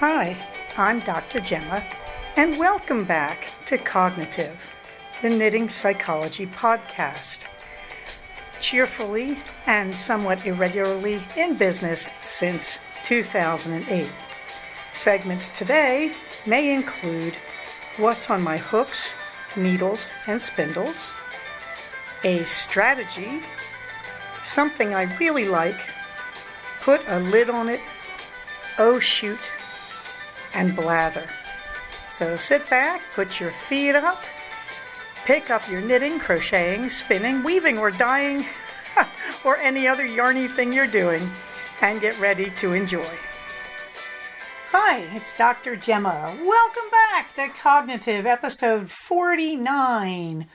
Hi, I'm Dr. Gemma, and welcome back to Cogknitive, the Knitting Psychology Podcast. Cheerfully and somewhat irregularly in business since 2008. Segments today may include what's on my hooks, needles, and spindles, a strategy, something I really like, put a lid on it, oh shoot, and blather. So sit back, put your feet up, pick up your knitting, crocheting, spinning, weaving, or dyeing, or any other yarny thing you're doing, and get ready to enjoy. Hi, it's Dr. Gemma. Welcome back to Cogknitive, episode 49.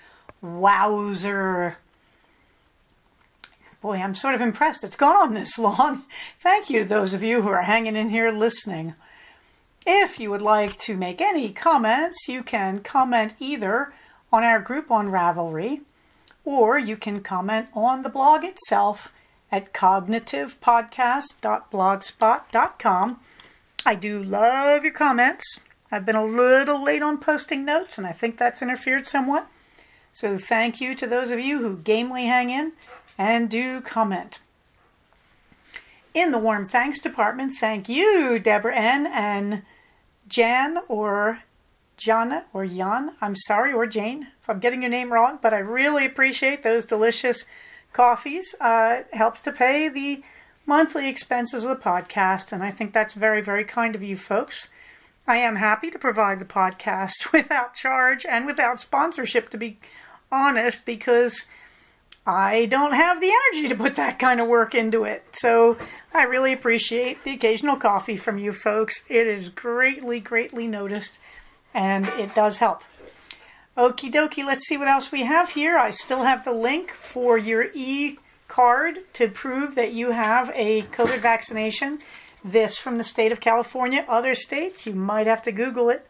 Wowzer. Boy, I'm sort of impressed it's gone on this long. Thank you those of you who are hanging in here listening. If you would like to make any comments, you can comment either on our group on Ravelry or you can comment on the blog itself at cogknitivepodcast.blogspot.com. I do love your comments. I've been a little late on posting notes and I think that's interfered somewhat. So thank you to those of you who gamely hang in and do comment. In the warm thanks department, thank you, Deborah N. and Jan or Jana or Jan. I'm sorry, or Jane, if I'm getting your name wrong, but I really appreciate those delicious coffees. Uh, it helps to pay the monthly expenses of the podcast, and I think that's very, very kind of you folks. I am happy to provide the podcast without charge and without sponsorship, to be honest, because I don't have the energy to put that kind of work into it. So I really appreciate the occasional coffee from you folks. It is greatly, greatly noticed and it does help. Okie dokie, let's see what else we have here. I still have the link for your e card to prove that you have a COVID vaccination. This from the state of California. Other states, you might have to Google it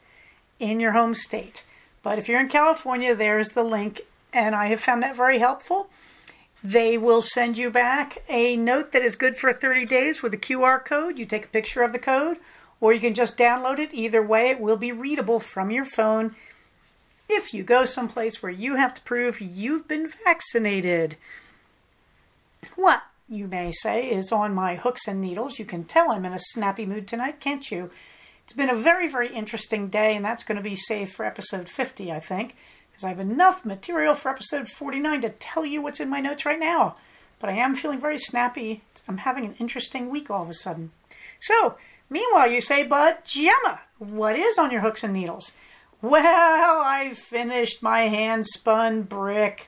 in your home state. But if you're in California, there's the link, and I have found that very helpful. They will send you back a note that is good for 30 days with a QR code. You take a picture of the code, or you can just download it. Either way, it will be readable from your phone if you go someplace where you have to prove you've been vaccinated. What, you may say, is on my hooks and needles. You can tell I'm in a snappy mood tonight, can't you? It's been a very, very interesting day, and that's going to be saved for episode 50, I think because I have enough material for episode 49 to tell you what's in my notes right now. But I am feeling very snappy. I'm having an interesting week all of a sudden. So, meanwhile, you say, but Gemma, what is on your hooks and needles? Well, I finished my hand spun brick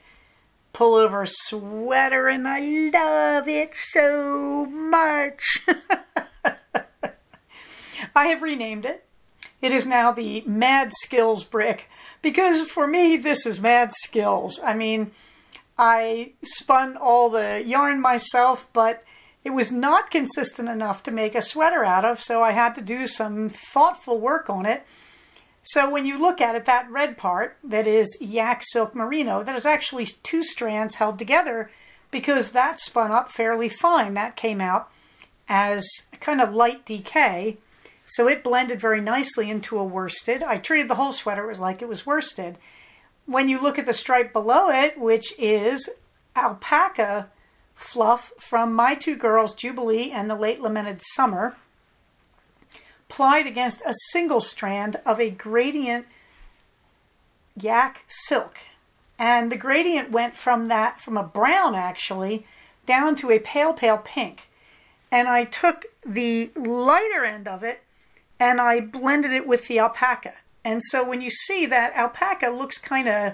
pullover sweater and I love it so much. I have renamed it. It is now the Mad Skills brick because for me, this is mad skills. I mean, I spun all the yarn myself, but it was not consistent enough to make a sweater out of, so I had to do some thoughtful work on it. So when you look at it, that red part that is yak silk merino, that is actually two strands held together because that spun up fairly fine. That came out as kind of light DK so it blended very nicely into a worsted. I treated the whole sweater like it was worsted. When you look at the stripe below it, which is alpaca fluff from My Two Girls, Jubilee and the Late Lamented Summer, plied against a single strand of a gradient yak silk. And the gradient went from that, from a brown actually, down to a pale, pale pink. And I took the lighter end of it and I blended it with the alpaca. And so when you see that alpaca looks kind of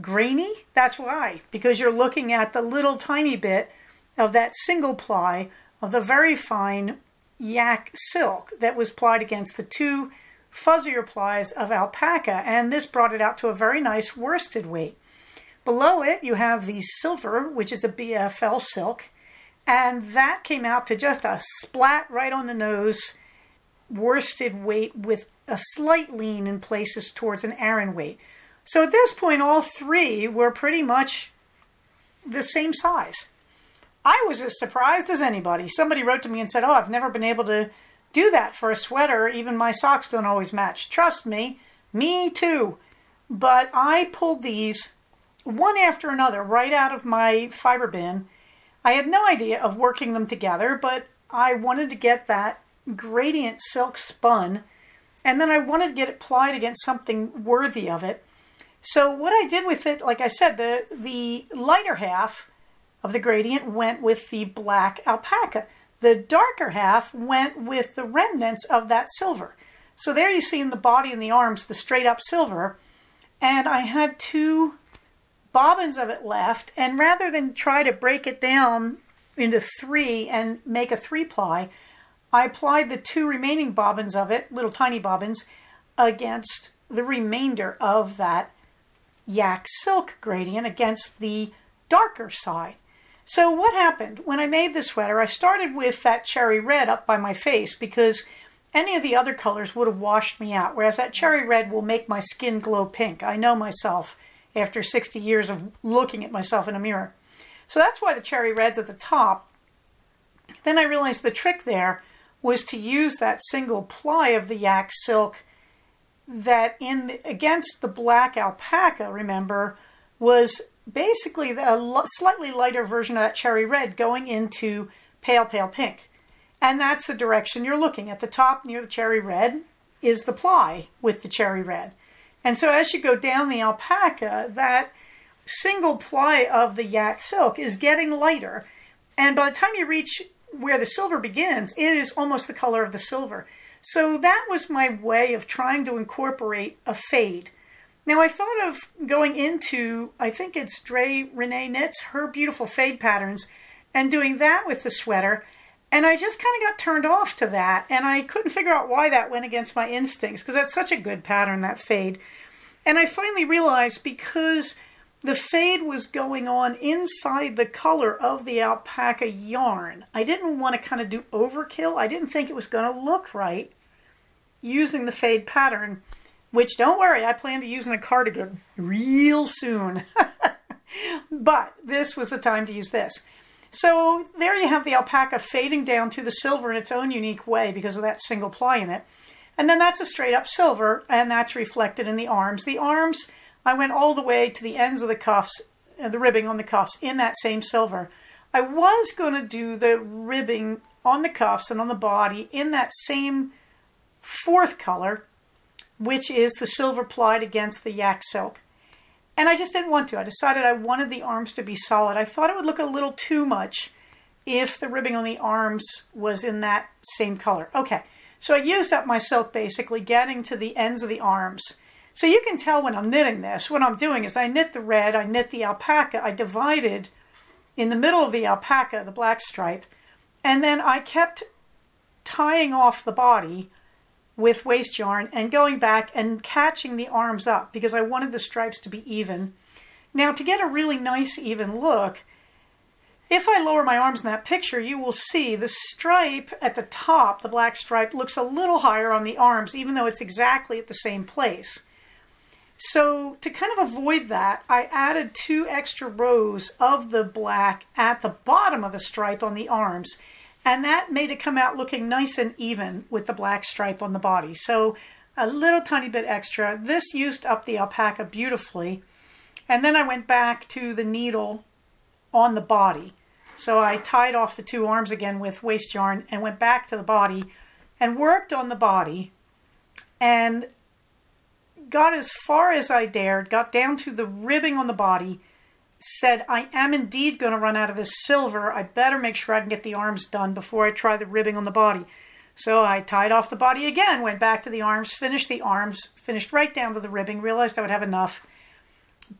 grainy, that's why, because you're looking at the little tiny bit of that single ply of the very fine yak silk that was plied against the two fuzzier plies of alpaca, and this brought it out to a very nice worsted weight. Below it, you have the silver, which is a BFL silk, and that came out to just a splat right on the nose worsted weight with a slight lean in places towards an Aran weight. So at this point, all three were pretty much the same size. I was as surprised as anybody. Somebody wrote to me and said, Oh, I've never been able to do that for a sweater. Even my socks don't always match. Trust me, me too. But I pulled these one after another right out of my fiber bin. I had no idea of working them together, but I wanted to get that gradient silk spun and then I wanted to get it plied against something worthy of it. So what I did with it, like I said, the, the lighter half of the gradient went with the black alpaca. The darker half went with the remnants of that silver. So there you see in the body and the arms the straight up silver. And I had two bobbins of it left. And rather than try to break it down into three and make a three ply, I applied the two remaining bobbins of it, little tiny bobbins, against the remainder of that yak silk gradient against the darker side. So what happened? When I made the sweater, I started with that cherry red up by my face because any of the other colors would have washed me out, whereas that cherry red will make my skin glow pink. I know myself after 60 years of looking at myself in a mirror. So that's why the cherry red's at the top. Then I realized the trick there was to use that single ply of the yak silk that in against the black alpaca, remember, was basically a slightly lighter version of that cherry red going into pale, pale pink. And that's the direction you're looking. At the top near the cherry red is the ply with the cherry red. And so as you go down the alpaca, that single ply of the yak silk is getting lighter. And by the time you reach where the silver begins, it is almost the color of the silver. So that was my way of trying to incorporate a fade. Now I thought of going into, I think it's Drea Renee Knits, her beautiful fade patterns, and doing that with the sweater. And I just kind of got turned off to that, and I couldn't figure out why that went against my instincts, because that's such a good pattern, that fade. And I finally realized because the fade was going on inside the color of the alpaca yarn. I didn't want to kind of do overkill. I didn't think it was going to look right using the fade pattern which don't worry, I plan to use in a cardigan real soon. but this was the time to use this. So there you have the alpaca fading down to the silver in its own unique way because of that single ply in it. And then that's a straight up silver, and that's reflected in the arms. The arms, I went all the way to the ends of the cuffs, uh, the ribbing on the cuffs in that same silver. I was going to do the ribbing on the cuffs and on the body in that same fourth color, which is the silver plied against the yak silk. And I just didn't want to. I decided I wanted the arms to be solid. I thought it would look a little too much if the ribbing on the arms was in that same color. Okay, so I used up my silk basically getting to the ends of the arms. So you can tell when I'm knitting this, what I'm doing is I knit the red, I knit the alpaca, I divided in the middle of the alpaca, the black stripe, and then I kept tying off the body with waste yarn and going back and catching the arms up because I wanted the stripes to be even. Now to get a really nice even look, if I lower my arms in that picture, you will see the stripe at the top, the black stripe, looks a little higher on the arms, even though it's exactly at the same place. So to kind of avoid that, I added two extra rows of the black at the bottom of the stripe on the arms and that made it come out looking nice and even with the black stripe on the body. So a little tiny bit extra. This used up the alpaca beautifully. And then I went back to the needle on the body. So I tied off the two arms again with waste yarn and went back to the body and worked on the body and got as far as I dared, got down to the ribbing on the body, said, I am indeed going to run out of this silver. I better make sure I can get the arms done before I try the ribbing on the body. So I tied off the body again, went back to the arms, finished the arms, finished right down to the ribbing, realized I would have enough.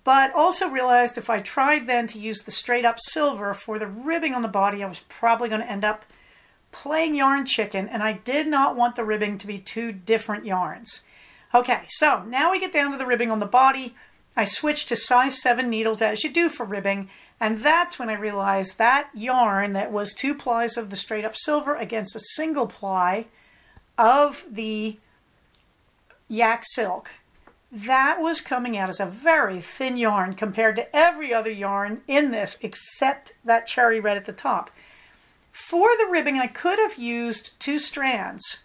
But also realized if I tried then to use the straight up silver for the ribbing on the body, I was probably going to end up playing yarn chicken, and I did not want the ribbing to be two different yarns. Okay, so now we get down to the ribbing on the body. I switched to size 7 needles as you do for ribbing, and that's when I realized that yarn that was two plies of the straight up silver against a single ply of the yak silk, that was coming out as a very thin yarn compared to every other yarn in this except that cherry red at the top. For the ribbing, I could have used two strands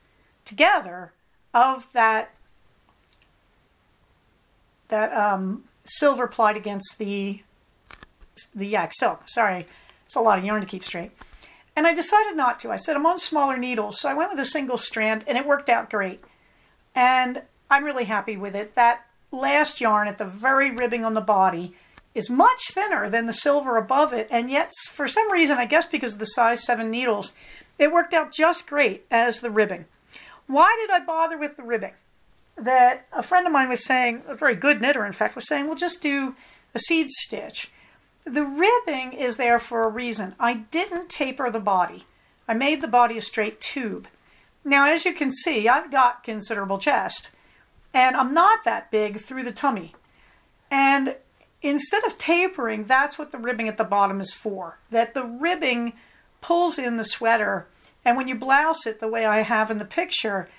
together of that that um, silver plied against the the yak silk. Sorry, it's a lot of yarn to keep straight. And I decided not to. I said I'm on smaller needles, so I went with a single strand, and it worked out great. And I'm really happy with it. That last yarn at the very ribbing on the body is much thinner than the silver above it, and yet for some reason, I guess because of the size 7 needles, it worked out just great as the ribbing. Why did I bother with the ribbing? That a friend of mine was saying, a very good knitter in fact, was saying, well just do a seed stitch. The ribbing is there for a reason. I didn't taper the body. I made the body a straight tube. Now as you can see, I've got considerable chest. And I'm not that big through the tummy. And instead of tapering, that's what the ribbing at the bottom is for. That the ribbing pulls in the sweater, and when you blouse it the way I have in the picture,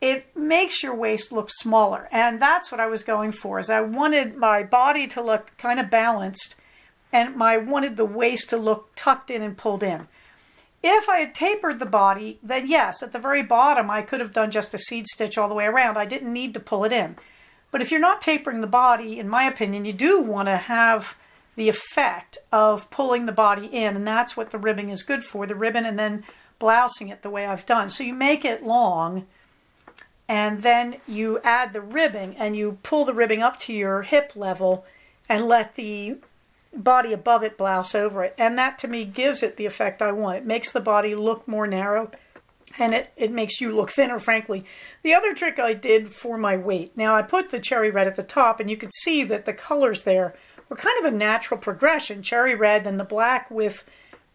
it makes your waist look smaller. And that's what I was going for, is I wanted my body to look kind of balanced, and I wanted the waist to look tucked in and pulled in. If I had tapered the body, then yes, at the very bottom I could have done just a seed stitch all the way around. I didn't need to pull it in. But if you're not tapering the body, in my opinion, you do want to have the effect of pulling the body in, and that's what the ribbing is good for, the ribbon and then blousing it the way I've done. So you make it long, and then you add the ribbing, and you pull the ribbing up to your hip level and let the body above it blouse over it. And that to me gives it the effect I want. It makes the body look more narrow and it, it makes you look thinner, frankly. The other trick I did for my weight, now I put the cherry red at the top and you could see that the colors there were kind of a natural progression. Cherry red, then the black with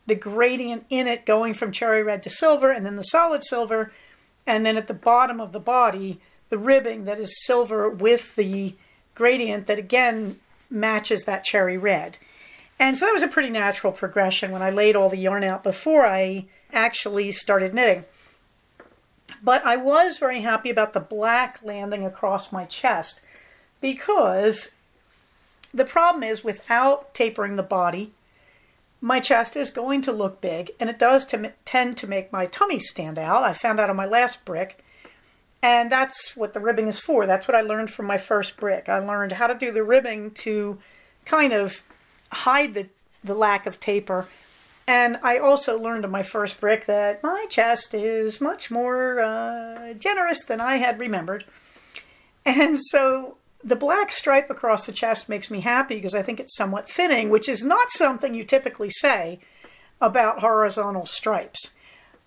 the gradient in it going from cherry red to silver, and then the solid silver, and then at the bottom of the body, the ribbing that is silver with the gradient that again matches that cherry red. And so that was a pretty natural progression when I laid all the yarn out before I actually started knitting. But I was very happy about the black landing across my chest because the problem is without tapering the body, my chest is going to look big and it does tend to make my tummy stand out. I found out on my last brick. And that's what the ribbing is for. That's what I learned from my first brick. I learned how to do the ribbing to kind of hide the, the lack of taper. And I also learned on my first brick that my chest is much more uh, generous than I had remembered. And so the black stripe across the chest makes me happy because I think it's somewhat thinning, which is not something you typically say about horizontal stripes.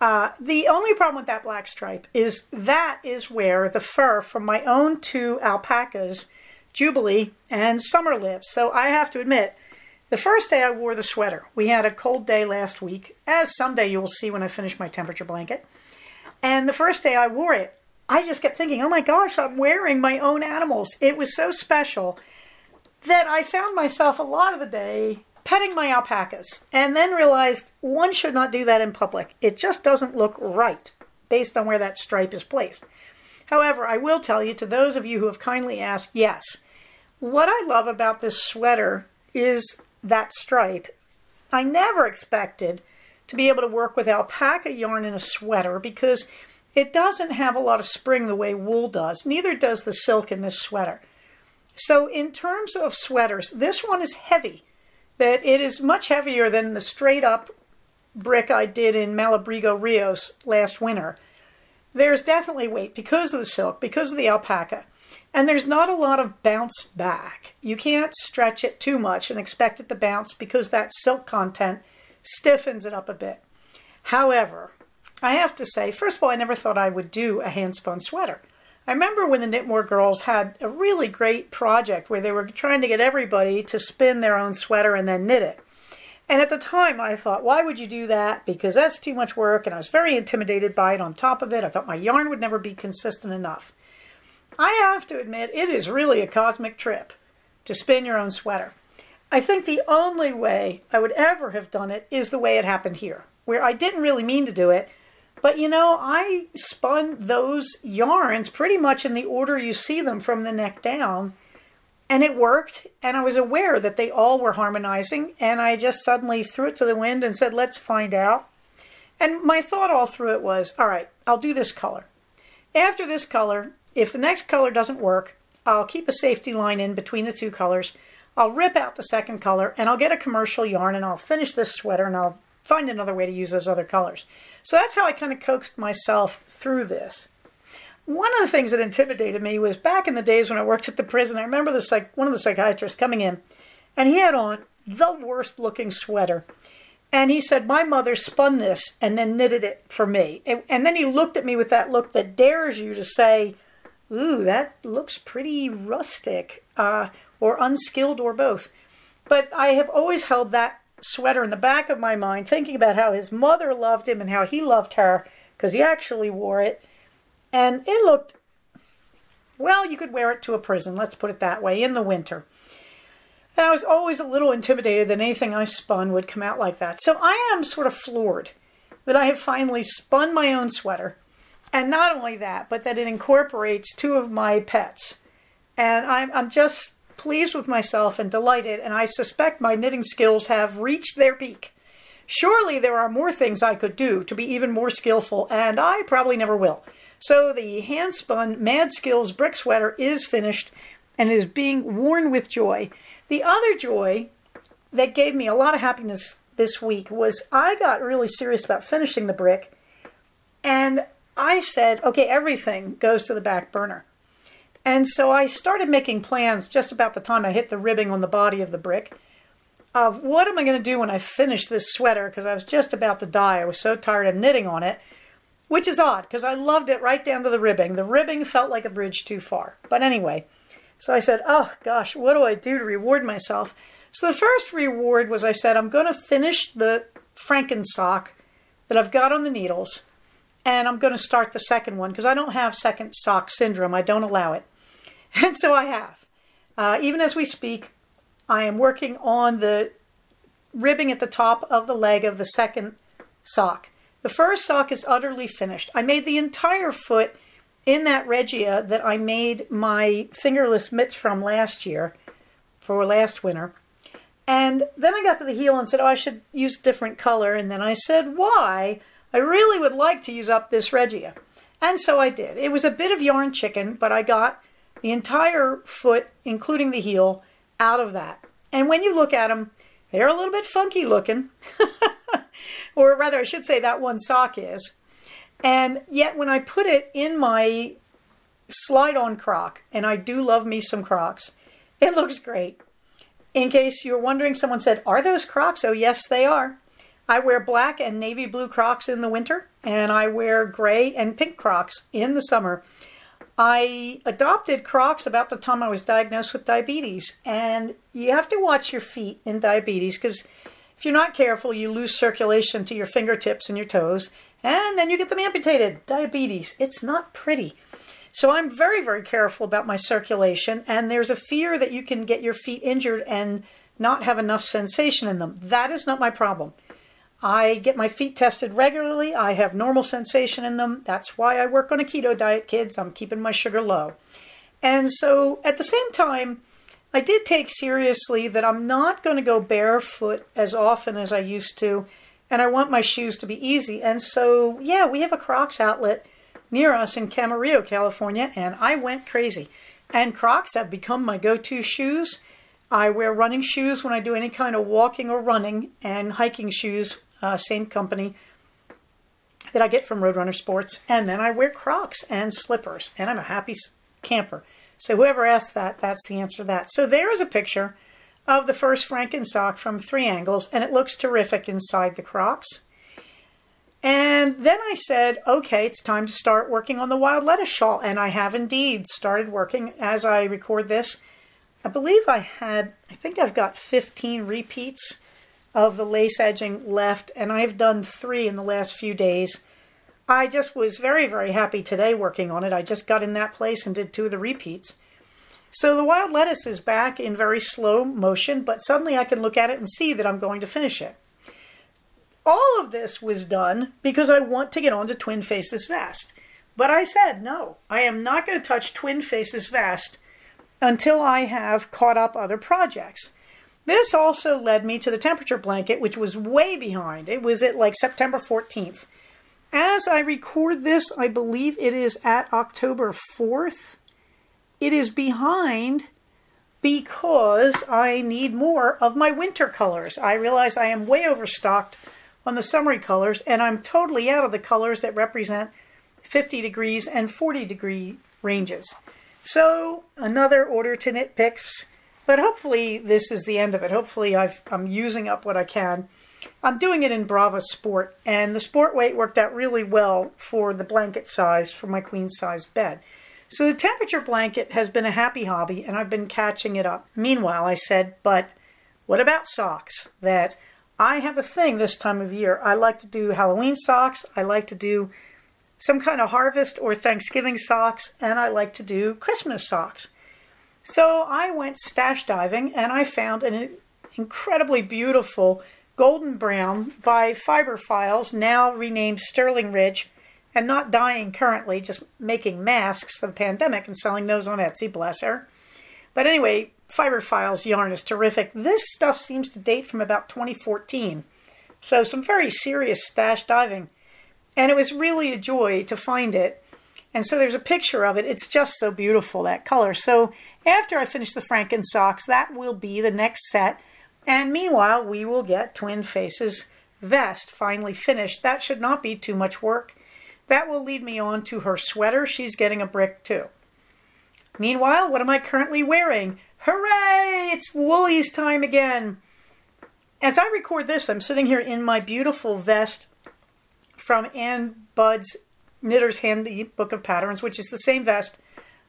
Uh, the only problem with that black stripe is that is where the fur from my own two alpacas, Jubilee and Summer lives. So I have to admit, the first day I wore the sweater, we had a cold day last week, as someday you will see when I finish my temperature blanket. And the first day I wore it, I just kept thinking, oh my gosh, I'm wearing my own animals. It was so special that I found myself a lot of the day petting my alpacas and then realized one should not do that in public. It just doesn't look right based on where that stripe is placed. However, I will tell you to those of you who have kindly asked, yes, what I love about this sweater is that stripe. I never expected to be able to work with alpaca yarn in a sweater because it doesn't have a lot of spring the way wool does. Neither does the silk in this sweater. So in terms of sweaters, this one is heavy that it is much heavier than the straight up brick I did in Malabrigo Rios last winter. There's definitely weight because of the silk, because of the alpaca. And there's not a lot of bounce back. You can't stretch it too much and expect it to bounce because that silk content stiffens it up a bit. However, I have to say, first of all, I never thought I would do a hand spun sweater. I remember when the Knitmore girls had a really great project where they were trying to get everybody to spin their own sweater and then knit it. And at the time, I thought, why would you do that? Because that's too much work, and I was very intimidated by it. On top of it, I thought my yarn would never be consistent enough. I have to admit, it is really a cosmic trip to spin your own sweater. I think the only way I would ever have done it is the way it happened here, where I didn't really mean to do it, but you know, I spun those yarns pretty much in the order you see them from the neck down. And it worked, and I was aware that they all were harmonizing, and I just suddenly threw it to the wind and said, let's find out. And my thought all through it was, all right, I'll do this color. After this color, if the next color doesn't work, I'll keep a safety line in between the two colors. I'll rip out the second color and I'll get a commercial yarn and I'll finish this sweater and I'll find another way to use those other colors. So that's how I kind of coaxed myself through this. One of the things that intimidated me was back in the days when I worked at the prison. I remember the psych- one of the psychiatrists coming in and he had on the worst looking sweater. And he said, My mother spun this and then knitted it for me. And then he looked at me with that look that dares you to say, Ooh, that looks pretty rustic, uh, or unskilled, or both. But I have always held that sweater in the back of my mind, thinking about how his mother loved him and how he loved her, because he actually wore it. And it looked, well, you could wear it to a prison, let's put it that way, in the winter. And I was always a little intimidated that anything I spun would come out like that. So I am sort of floored that I have finally spun my own sweater. And not only that, but that it incorporates two of my pets. And I'm, I'm just pleased with myself and delighted, and I suspect my knitting skills have reached their peak. Surely there are more things I could do to be even more skillful, and I probably never will. So the hand spun Mad Skills brick sweater is finished and is being worn with joy. The other joy that gave me a lot of happiness this week was I got really serious about finishing the brick and I said, okay, everything goes to the back burner. And so I started making plans just about the time I hit the ribbing on the body of the brick of what am I going to do when I finish this sweater because I was just about to die. I was so tired of knitting on it, which is odd because I loved it right down to the ribbing. The ribbing felt like a bridge too far. But anyway, so I said, oh gosh, what do I do to reward myself? So the first reward was I said, I'm going to finish the Franken sock that I've got on the needles, and I'm going to start the second one because I don't have second sock syndrome. I don't allow it. And so I have. Uh, even as we speak, I am working on the ribbing at the top of the leg of the second sock. The first sock is utterly finished. I made the entire foot in that Regia that I made my fingerless mitts from last year, for last winter. And then I got to the heel and said, oh, I should use a different color. And then I said, why? I really would like to use up this Regia. And so I did. It was a bit of yarn chicken, but I got the entire foot, including the heel, out of that. And when you look at them, they're a little bit funky looking. or rather, I should say that one sock is. And yet, when I put it in my slide on croc, and I do love me some crocs, it looks great. In case you're wondering, someone said, Are those crocs? Oh, yes, they are. I wear black and navy blue crocs in the winter, and I wear gray and pink crocs in the summer. I adopted Crocs about the time I was diagnosed with diabetes, and you have to watch your feet in diabetes because if you're not careful, you lose circulation to your fingertips and your toes, and then you get them amputated. Diabetes, it's not pretty. So I'm very, very careful about my circulation, and there's a fear that you can get your feet injured and not have enough sensation in them. That is not my problem. I get my feet tested regularly. I have normal sensation in them. That's why I work on a keto diet, kids. I'm keeping my sugar low. And so at the same time, I did take seriously that I'm not going to go barefoot as often as I used to and I want my shoes to be easy. And so, yeah, we have a Crocs outlet near us in Camarillo, California, and I went crazy. And Crocs have become my go to shoes. I wear running shoes when I do any kind of walking or running, and hiking shoes, uh, same company that I get from Roadrunner Sports. And then I wear Crocs and slippers, and I'm a happy camper. So, whoever asked that, that's the answer to that. So, there is a picture of the first Franken sock from three angles, and it looks terrific inside the Crocs. And then I said, okay, it's time to start working on the wild lettuce shawl. And I have indeed started working as I record this. I believe I had, I think I've got 15 repeats of the lace edging left, and I've done three in the last few days. I just was very, very happy today working on it. I just got in that place and did two of the repeats. So the wild lettuce is back in very slow motion, but suddenly I can look at it and see that I'm going to finish it. All of this was done because I want to get on to Twin Faces Vest. But I said, no, I am not going to touch Twin Faces Vest until I have caught up other projects. This also led me to the temperature blanket, which was way behind. It was at like September 14th. As I record this, I believe it is at October 4th. It is behind because I need more of my winter colors. I realize I am way overstocked on the summery colors, and I'm totally out of the colors that represent 50 degrees and 40 degree ranges. So another order to KnitPicks, but hopefully this is the end of it. Hopefully i am using up what I can. I'm doing it in Brava Sport, and the sport weight worked out really well for the blanket size for my queen size bed. So the temperature blanket has been a happy hobby, and I've been catching it up. Meanwhile, I said, but what about socks? That I have a thing this time of year. I like to do Halloween socks. I like to do some kind of harvest or Thanksgiving socks, and I like to do Christmas socks. So I went stash diving and I found an incredibly beautiful golden brown by Fiber Files, now renamed Sterling Ridge, and not dying currently, just making masks for the pandemic and selling those on Etsy, bless her. But anyway, Fiber Files yarn is terrific. This stuff seems to date from about 2014. So some very serious stash diving. And it was really a joy to find it. And so there's a picture of it. It's just so beautiful, that color. So after I finish the Franken socks, that will be the next set. And meanwhile, we will get Twin Faces vest finally finished. That should not be too much work. That will lead me on to her sweater. She's getting a brick too. Meanwhile, what am I currently wearing? Hooray! It's Woolies time again. As I record this, I'm sitting here in my beautiful vest from Ann Budd's Knitter's Handy Book of Patterns, which is the same vest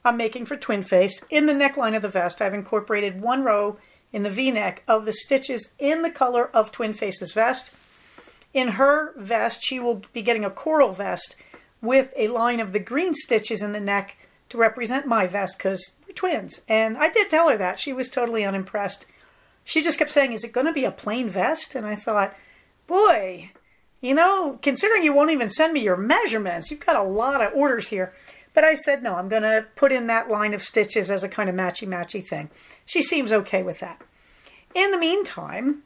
I'm making for Twin Face. In the neckline of the vest, I've incorporated one row in the v-neck of the stitches in the color of Twin Face's vest. In her vest, she will be getting a coral vest with a line of the green stitches in the neck to represent my vest because we're twins. And I did tell her that. She was totally unimpressed. She just kept saying, Is it going to be a plain vest? And I thought, Boy, you know, considering you won't even send me your measurements, you've got a lot of orders here. But I said, no, I'm going to put in that line of stitches as a kind of matchy-matchy thing. She seems okay with that. In the meantime,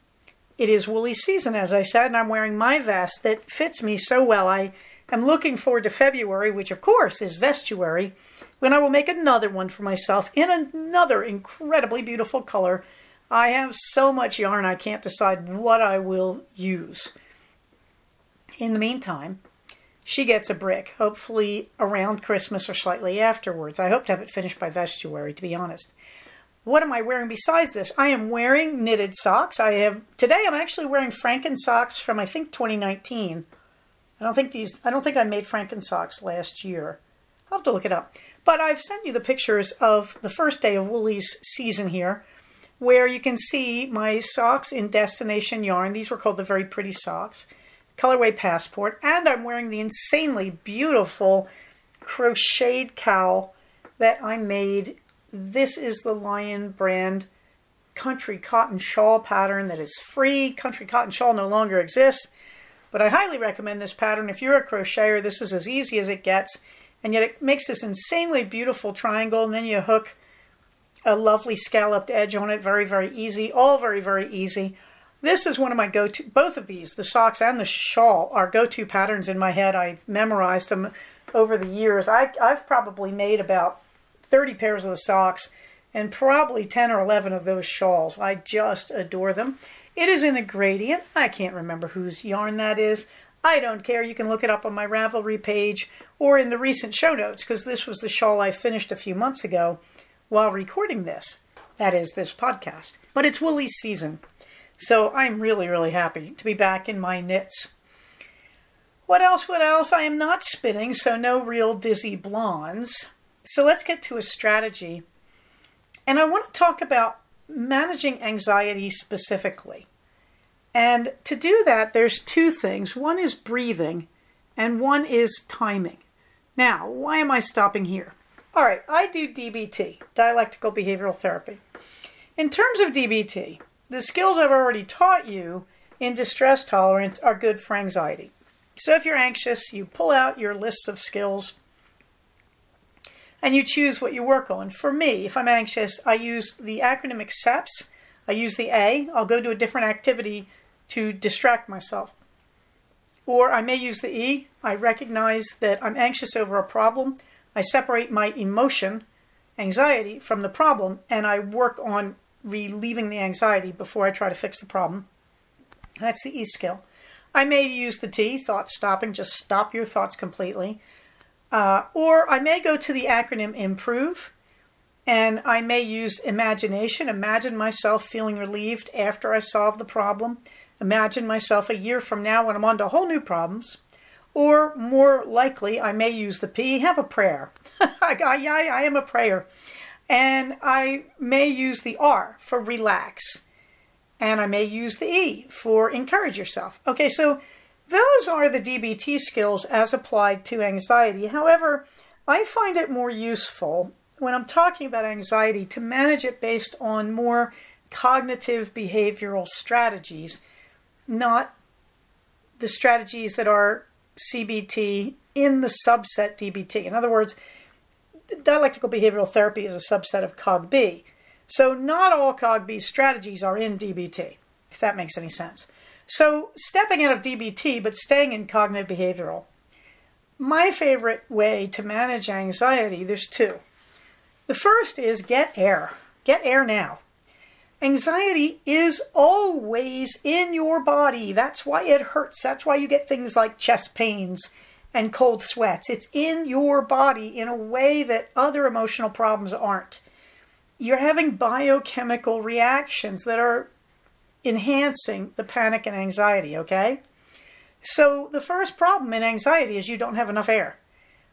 it is woolly season, as I said, and I'm wearing my vest that fits me so well. I am looking forward to February, which of course is vestuary, when I will make another one for myself in another incredibly beautiful color. I have so much yarn I can't decide what I will use. In the meantime, she gets a brick, hopefully around Christmas or slightly afterwards. I hope to have it finished by vestuary, to be honest. What am I wearing besides this? I am wearing knitted socks. I have today I'm actually wearing Franken socks from I think 2019. I don't think these I don't think I made Franken socks last year. I'll have to look it up. But I've sent you the pictures of the first day of Woolies season here, where you can see my socks in destination yarn. These were called the very pretty socks colorway passport, and I'm wearing the insanely beautiful crocheted cowl that I made. This is the Lion brand country cotton shawl pattern that is free. Country cotton shawl no longer exists, but I highly recommend this pattern. If you're a crocheter, this is as easy as it gets, and yet it makes this insanely beautiful triangle, and then you hook a lovely scalloped edge on it. Very, very easy. All very, very easy. This is one of my go-to, both of these, the socks and the shawl, are go-to patterns in my head. I've memorized them over the years. I, I've probably made about 30 pairs of the socks and probably 10 or 11 of those shawls. I just adore them. It is in a gradient. I can't remember whose yarn that is. I don't care. You can look it up on my Ravelry page or in the recent show notes because this was the shawl I finished a few months ago while recording this. That is this podcast. But it's woolly season. So I'm really, really happy to be back in my knits. What else? What else? I am not spinning, so no real dizzy blondes. So let's get to a strategy. And I want to talk about managing anxiety specifically. And to do that, there's two things. One is breathing, and one is timing. Now, why am I stopping here? All right, I do DBT, dialectical behavioral therapy. In terms of DBT, the skills I've already taught you in distress tolerance are good for anxiety. So if you're anxious, you pull out your lists of skills and you choose what you work on. For me, if I'm anxious, I use the acronym ACCEPTS. I use the A. I'll go to a different activity to distract myself. Or I may use the E. I recognize that I'm anxious over a problem. I separate my emotion, anxiety, from the problem, and I work on relieving the anxiety before I try to fix the problem. That's the E skill. I may use the T, thought stopping, just stop your thoughts completely. Uh, or I may go to the acronym IMPROVE, and I may use imagination. Imagine myself feeling relieved after I solve the problem. Imagine myself a year from now when I'm on to whole new problems. Or more likely, I may use the P, have a prayer. I, I, I am a prayer. And I may use the R for relax. And I may use the E for encourage yourself. Okay, so those are the DBT skills as applied to anxiety. However, I find it more useful when I'm talking about anxiety to manage it based on more cognitive behavioral strategies, not the strategies that are CBT in the subset DBT. In other words, dialectical behavioral therapy is a subset of CogB. So not all CogB strategies are in DBT, if that makes any sense. So stepping out of DBT but staying in cognitive behavioral. My favorite way to manage anxiety, there's two. The first is get air. Get air now. Anxiety is always in your body. That's why it hurts. That's why you get things like chest pains and cold sweats. It's in your body in a way that other emotional problems aren't. You're having biochemical reactions that are enhancing the panic and anxiety, okay? So, the first problem in anxiety is you don't have enough air.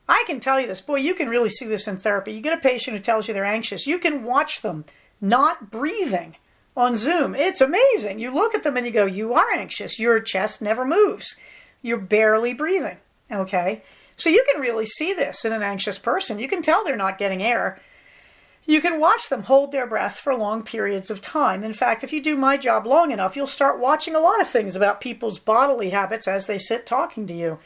I can tell you this, boy, you can really see this in therapy. You get a patient who tells you they're anxious, you can watch them not breathing on Zoom. It's amazing. You look at them and you go, You are anxious. Your chest never moves. You're barely breathing. Okay? So you can really see this in an anxious person. You can tell they're not getting air. You can watch them hold their breath for long periods of time. In fact, if you do my job long enough, you'll start watching a lot of things about people's bodily habits as they sit talking to you.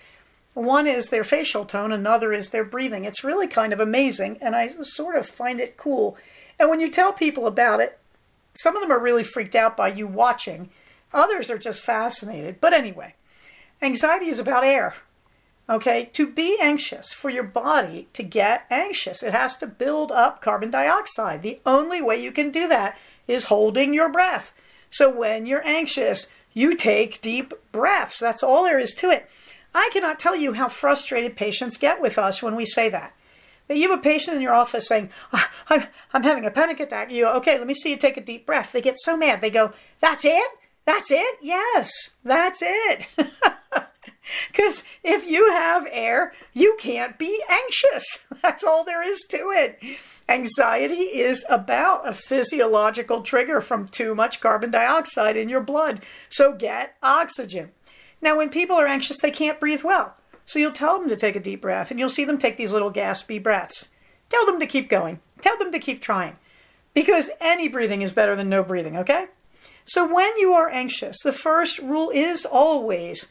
One is their facial tone, another is their breathing. It's really kind of amazing, and I sort of find it cool. And when you tell people about it, some of them are really freaked out by you watching, others are just fascinated. But anyway, anxiety is about air. Okay, to be anxious, for your body to get anxious, it has to build up carbon dioxide. The only way you can do that is holding your breath. So when you're anxious, you take deep breaths. That's all there is to it. I cannot tell you how frustrated patients get with us when we say that. That you have a patient in your office saying, oh, I'm, I'm having a panic attack. You go, okay, let me see you take a deep breath. They get so mad. They go, That's it? That's it? Yes, that's it. Because if you have air, you can't be anxious. That's all there is to it. Anxiety is about a physiological trigger from too much carbon dioxide in your blood. So get oxygen. Now, when people are anxious, they can't breathe well. So you'll tell them to take a deep breath, and you'll see them take these little gaspy breaths. Tell them to keep going. Tell them to keep trying. Because any breathing is better than no breathing, okay? So when you are anxious, the first rule is always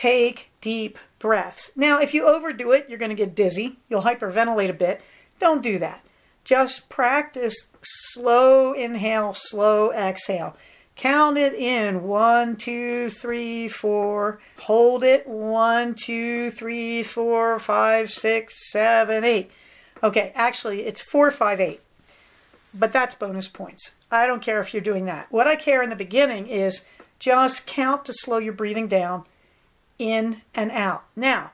take deep breaths. Now, if you overdo it, you're going to get dizzy. You'll hyperventilate a bit. Don't do that. Just practice slow inhale, slow exhale. Count it in one, two, three, four. Hold it one, two, three, four, five, six, seven, eight. Okay, actually, it's four, five, eight. But that's bonus points. I don't care if you're doing that. What I care in the beginning is just count to slow your breathing down in and out. Now,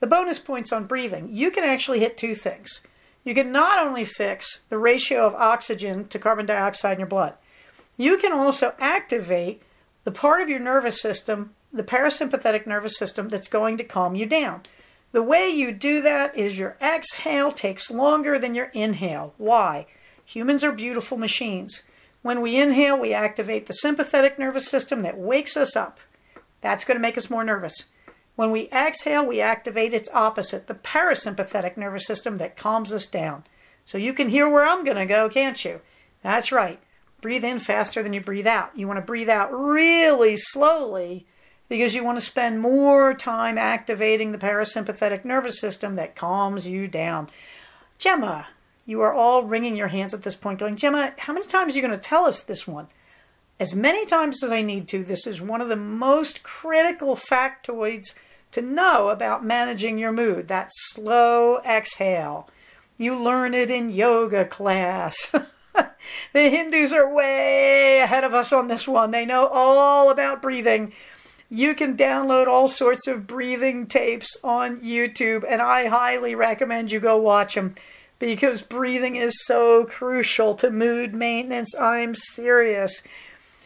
the bonus points on breathing, you can actually hit two things. You can not only fix the ratio of oxygen to carbon dioxide in your blood, you can also activate the part of your nervous system, the parasympathetic nervous system, that's going to calm you down. The way you do that is your exhale takes longer than your inhale. Why? Humans are beautiful machines. When we inhale, we activate the sympathetic nervous system that wakes us up. That's going to make us more nervous. When we exhale, we activate its opposite, the parasympathetic nervous system that calms us down. So you can hear where I'm going to go, can't you? That's right. Breathe in faster than you breathe out. You want to breathe out really slowly because you want to spend more time activating the parasympathetic nervous system that calms you down. Gemma, you are all wringing your hands at this point, going, Gemma, how many times are you going to tell us this one? As many times as I need to. This is one of the most critical factoids to know about managing your mood. That slow exhale. You learn it in yoga class. the Hindus are way ahead of us on this one. They know all about breathing. You can download all sorts of breathing tapes on YouTube, and I highly recommend you go watch them because breathing is so crucial to mood maintenance. I'm serious.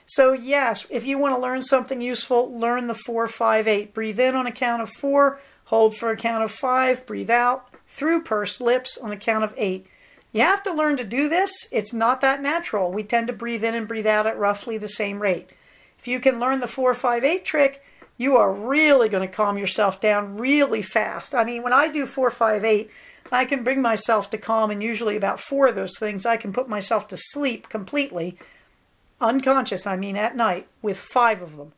So, yes, if you want to learn something useful, learn the 458. Breathe in on a count of four, hold for a count of five, breathe out through pursed lips on a count of eight. You have to learn to do this. It's not that natural. We tend to breathe in and breathe out at roughly the same rate. If you can learn the 458 trick, you are really going to calm yourself down really fast. I mean, when I do 458, I can bring myself to calm, and usually about four of those things, I can put myself to sleep completely unconscious, I mean at night, with five of them.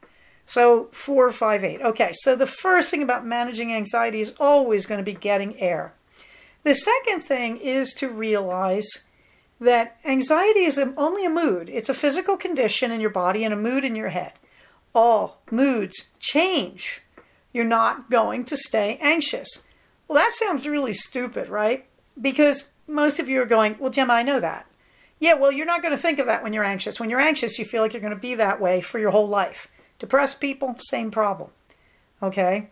So four, five, eight. Okay, so the first thing about managing anxiety is always going to be getting air. The second thing is to realize that anxiety is only a mood. It's a physical condition in your body and a mood in your head. All moods change. You're not going to stay anxious. Well, that sounds really stupid, right? Because most of you are going, Well, Gemma, I know that. Yeah, well, you're not going to think of that when you're anxious. When you're anxious, you feel like you're going to be that way for your whole life. Depressed people, same problem. Okay?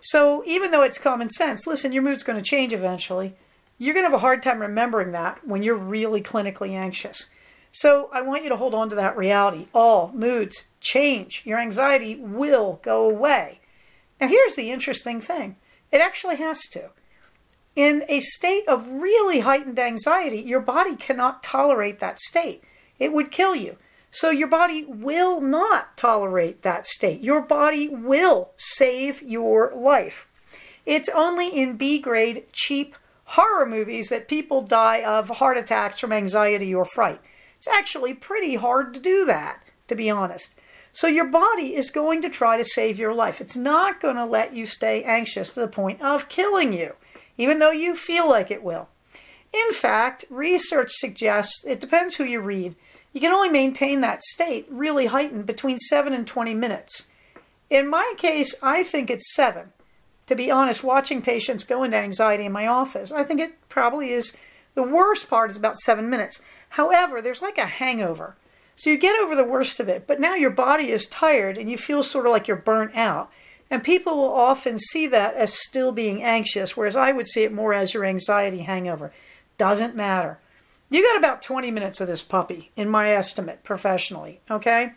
So even though it's common sense, listen, your mood's going to change eventually. You're going to have a hard time remembering that when you're really clinically anxious. So I want you to hold on to that reality. All moods change. Your anxiety will go away. Now, here's the interesting thing it actually has to. In a state of really heightened anxiety, your body cannot tolerate that state. It would kill you. So your body will not tolerate that state. Your body will save your life. It's only in B grade, cheap horror movies that people die of heart attacks from anxiety or fright. It's actually pretty hard to do that, to be honest. So your body is going to try to save your life. It's not going to let you stay anxious to the point of killing you even though you feel like it will. In fact, research suggests it depends who you read. You can only maintain that state really heightened between 7 and 20 minutes. In my case, I think it's 7. To be honest, watching patients go into anxiety in my office, I think it probably is the worst part is about 7 minutes. However, there's like a hangover. So you get over the worst of it, but now your body is tired and you feel sort of like you're burnt out. And people will often see that as still being anxious, whereas I would see it more as your anxiety hangover. Doesn't matter. You got about 20 minutes of this puppy, in my estimate, professionally, okay?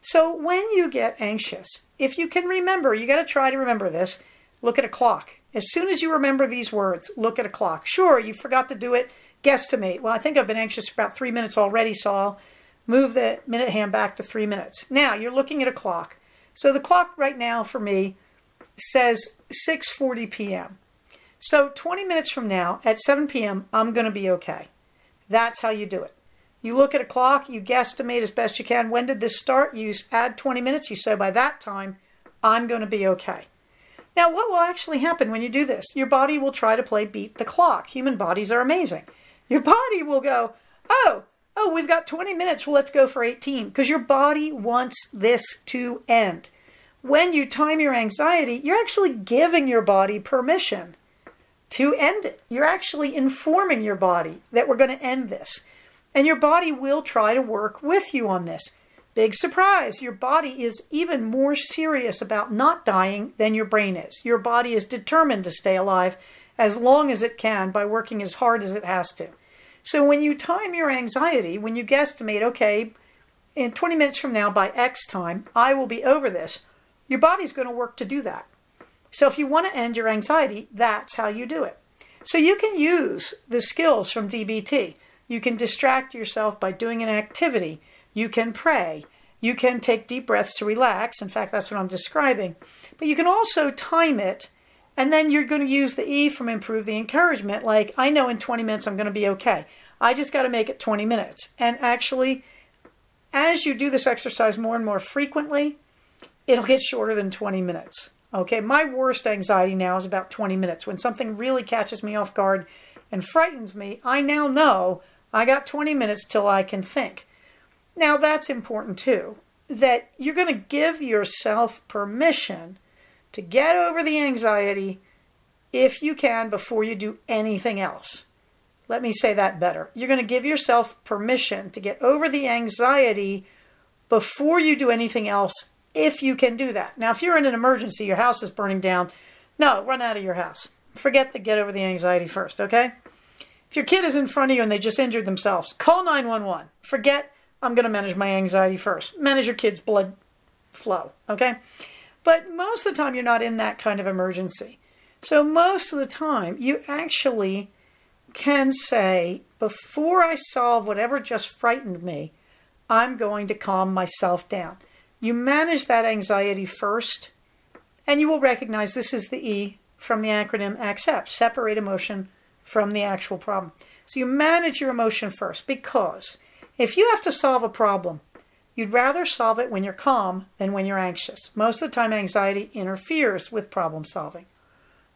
So when you get anxious, if you can remember, you got to try to remember this, look at a clock. As soon as you remember these words, look at a clock. Sure, you forgot to do it, guesstimate. Well, I think I've been anxious for about three minutes already, so I'll move the minute hand back to three minutes. Now you're looking at a clock. So the clock right now for me says 6:40 p.m. So 20 minutes from now at 7 p.m. I'm going to be okay. That's how you do it. You look at a clock, you guesstimate as best you can when did this start, you add 20 minutes, you say by that time I'm going to be okay. Now, what will actually happen when you do this? Your body will try to play beat the clock. Human bodies are amazing. Your body will go, "Oh, oh, we've got 20 minutes. Well, let's go for 18 because your body wants this to end. When you time your anxiety, you're actually giving your body permission to end it. You're actually informing your body that we're going to end this. And your body will try to work with you on this. Big surprise, your body is even more serious about not dying than your brain is. Your body is determined to stay alive as long as it can by working as hard as it has to. So when you time your anxiety, when you guesstimate, okay, in 20 minutes from now by X time, I will be over this, your body's going to work to do that. So if you want to end your anxiety, that's how you do it. So you can use the skills from DBT. You can distract yourself by doing an activity. You can pray. You can take deep breaths to relax. In fact, that's what I'm describing. But you can also time it and then you're going to use the E from improve the encouragement. Like, I know in 20 minutes I'm going to be okay. I just got to make it 20 minutes. And actually, as you do this exercise more and more frequently, it'll get shorter than 20 minutes. Okay, my worst anxiety now is about 20 minutes. When something really catches me off guard and frightens me, I now know I got 20 minutes till I can think. Now, that's important too, that you're going to give yourself permission to get over the anxiety if you can before you do anything else. Let me say that better. You're going to give yourself permission to get over the anxiety before you do anything else if you can do that. Now, if you're in an emergency, your house is burning down, no, run out of your house. Forget the get over the anxiety first, okay? If your kid is in front of you and they just injured themselves, call 911. Forget I'm going to manage my anxiety first. Manage your kid's blood flow, okay? But most of the time, you're not in that kind of emergency. So, most of the time, you actually can say, before I solve whatever just frightened me, I'm going to calm myself down. You manage that anxiety first, and you will recognize this is the E from the acronym ACCEPT separate emotion from the actual problem. So you manage your emotion first because if you have to solve a problem, you'd rather solve it when you're calm than when you're anxious. Most of the time, anxiety interferes with problem solving.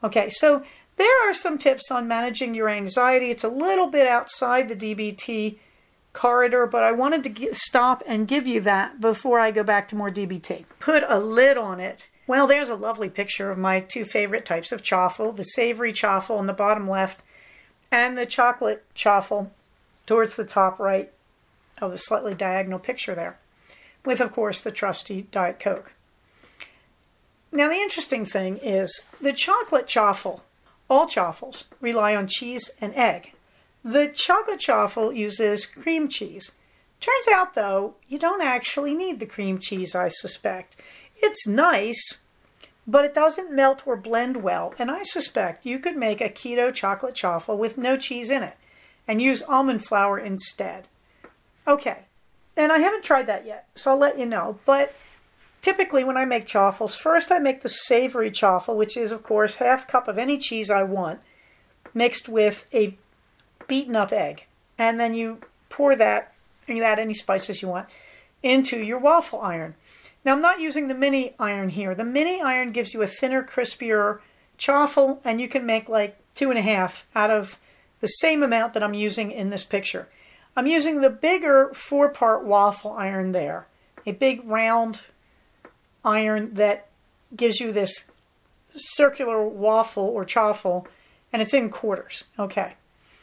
Okay, so there are some tips on managing your anxiety. It's a little bit outside the DBT corridor, but I wanted to get, stop and give you that before I go back to more DBT. Put a lid on it. Well, there's a lovely picture of my two favorite types of chaffle the savory chaffle on the bottom left, and the chocolate chaffle towards the top right of the slightly diagonal picture there, with, of course, the trusty Diet Coke. Now, the interesting thing is the chocolate chaffle all chaffles rely on cheese and egg. The chocolate chaffle uses cream cheese. Turns out, though, you don't actually need the cream cheese, I suspect. It's nice, but it doesn't melt or blend well, and I suspect you could make a keto chocolate chaffle with no cheese in it and use almond flour instead. Okay, and I haven't tried that yet, so I'll let you know, but Typically, when I make chaffles, first I make the savory chaffle, which is, of course, half cup of any cheese I want, mixed with a beaten up egg. And then you pour that, and you add any spices you want, into your waffle iron. Now, I'm not using the mini iron here. The mini iron gives you a thinner, crispier chaffle, and you can make like two and a half out of the same amount that I'm using in this picture. I'm using the bigger four part waffle iron there, a big round iron that gives you this circular waffle or chaffle, and it's in quarters. Okay.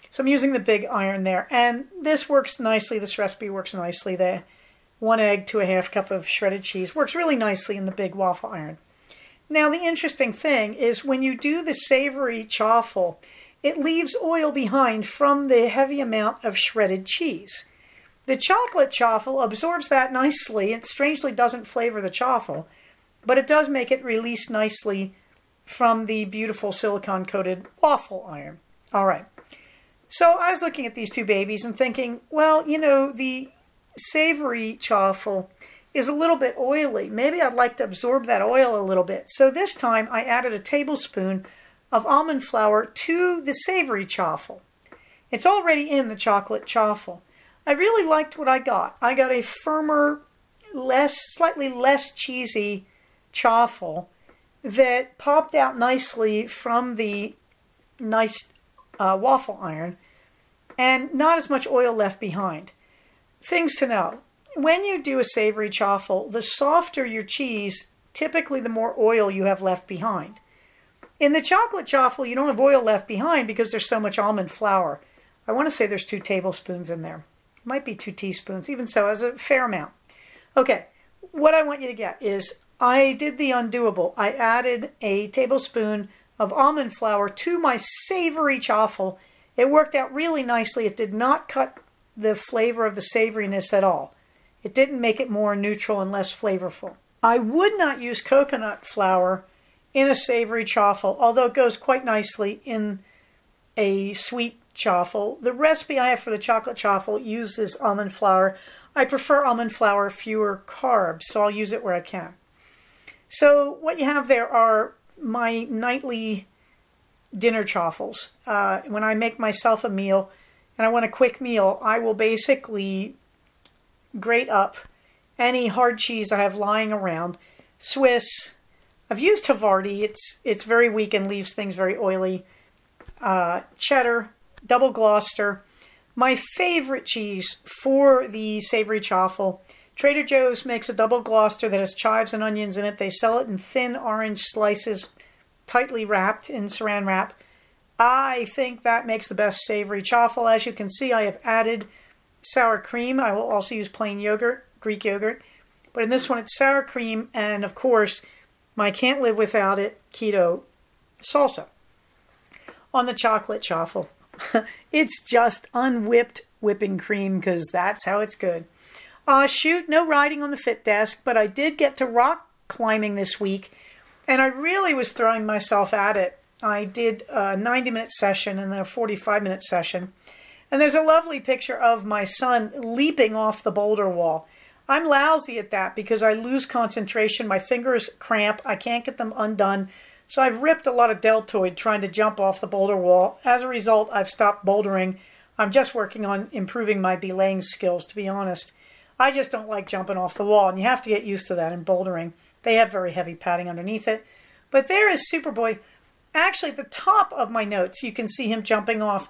So I'm using the big iron there. And this works nicely. This recipe works nicely. The one egg to a half cup of shredded cheese works really nicely in the big waffle iron. Now, the interesting thing is when you do the savory chaffle, it leaves oil behind from the heavy amount of shredded cheese. The chocolate chaffle absorbs that nicely. It strangely doesn't flavor the chaffle, but it does make it release nicely from the beautiful silicone coated waffle iron. All right. So I was looking at these two babies and thinking, well, you know, the savory chaffle is a little bit oily. Maybe I'd like to absorb that oil a little bit. So this time I added a tablespoon of almond flour to the savory chaffle. It's already in the chocolate chaffle. I really liked what I got. I got a firmer, less, slightly less cheesy chaffle that popped out nicely from the nice uh, waffle iron and not as much oil left behind. Things to know. When you do a savory chaffle, the softer your cheese, typically the more oil you have left behind. In the chocolate chaffle, you don't have oil left behind because there's so much almond flour. I want to say there's two tablespoons in there might be two teaspoons, even so, as a fair amount. Okay, what I want you to get is I did the undoable. I added a tablespoon of almond flour to my savory chaffle. It worked out really nicely. It did not cut the flavor of the savoriness at all. It didn't make it more neutral and less flavorful. I would not use coconut flour in a savory chaffle, although it goes quite nicely in a sweet chaffle. The recipe I have for the chocolate chaffle uses almond flour. I prefer almond flour, fewer carbs, so I'll use it where I can. So what you have there are my nightly dinner chaffles. Uh, when I make myself a meal and I want a quick meal, I will basically grate up any hard cheese I have lying around. Swiss. I've used Havarti. It's it's very weak and leaves things very oily. Uh, cheddar, double Gloucester, My favorite cheese for the savory chaffle. Trader Joe's makes a double Gloucester that has chives and onions in it. They sell it in thin orange slices, tightly wrapped in saran wrap. I think that makes the best savory chaffle. As you can see, I have added sour cream. I will also use plain yogurt, Greek yogurt. But in this one, it's sour cream, and of course, my can't live without it keto salsa on the chocolate chaffle. it's just unwhipped whipping cream because that's how it's good. Uh, shoot, no riding on the fit desk, but I did get to rock climbing this week, and I really was throwing myself at it. I did a 90 minute session and then a 45 minute session. And there's a lovely picture of my son leaping off the boulder wall. I'm lousy at that because I lose concentration. My fingers cramp. I can't get them undone. So I've ripped a lot of deltoid trying to jump off the boulder wall. As a result, I've stopped bouldering. I'm just working on improving my belaying skills, to be honest. I just don't like jumping off the wall, and you have to get used to that in bouldering. They have very heavy padding underneath it. But there is Superboy. Actually, at the top of my notes, you can see him jumping off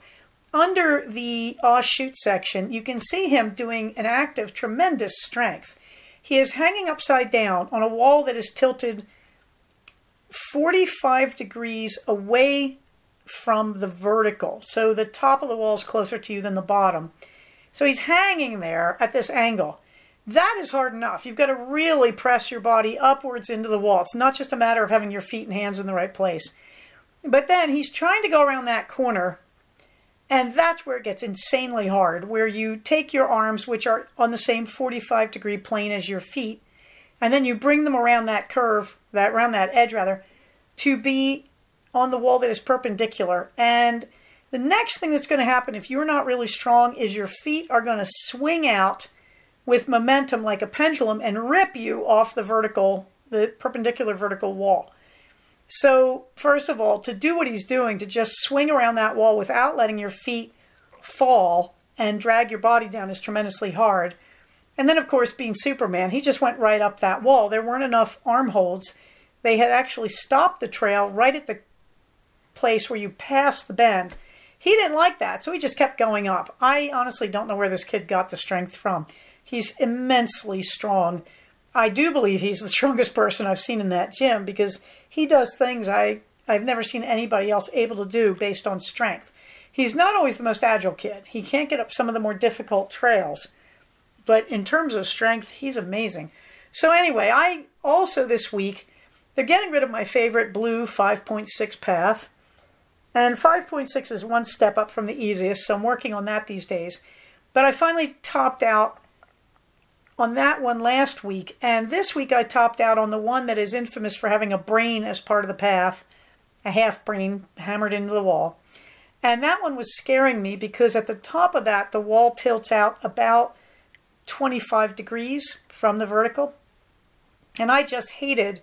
under the aw shoot section, you can see him doing an act of tremendous strength. He is hanging upside down on a wall that is tilted 45 degrees away from the vertical. So the top of the wall is closer to you than the bottom. So he's hanging there at this angle. That is hard enough. You've got to really press your body upwards into the wall. It's not just a matter of having your feet and hands in the right place. But then he's trying to go around that corner and that's where it gets insanely hard, where you take your arms, which are on the same 45 degree plane as your feet, and then you bring them around that curve, that around that edge rather, to be on the wall that is perpendicular. And the next thing that's going to happen if you're not really strong is your feet are going to swing out with momentum like a pendulum and rip you off the vertical, the perpendicular vertical wall. So, first of all, to do what he's doing, to just swing around that wall without letting your feet fall and drag your body down is tremendously hard. And then, of course, being Superman, he just went right up that wall. There weren't enough arm holds. They had actually stopped the trail right at the place where you pass the bend. He didn't like that, so he just kept going up. I honestly don't know where this kid got the strength from. He's immensely strong. I do believe he's the strongest person I've seen in that gym because he does things I, I've never seen anybody else able to do based on strength. He's not always the most agile kid. He can't get up some of the more difficult trails. But in terms of strength, he's amazing. So, anyway, I also this week, they're getting rid of my favorite blue 5.6 path. And 5.6 is one step up from the easiest, so I'm working on that these days. But I finally topped out on that one last week, and this week I topped out on the one that is infamous for having a brain as part of the path, a half brain hammered into the wall. And that one was scaring me because at the top of that, the wall tilts out about 25 degrees from the vertical. And I just hated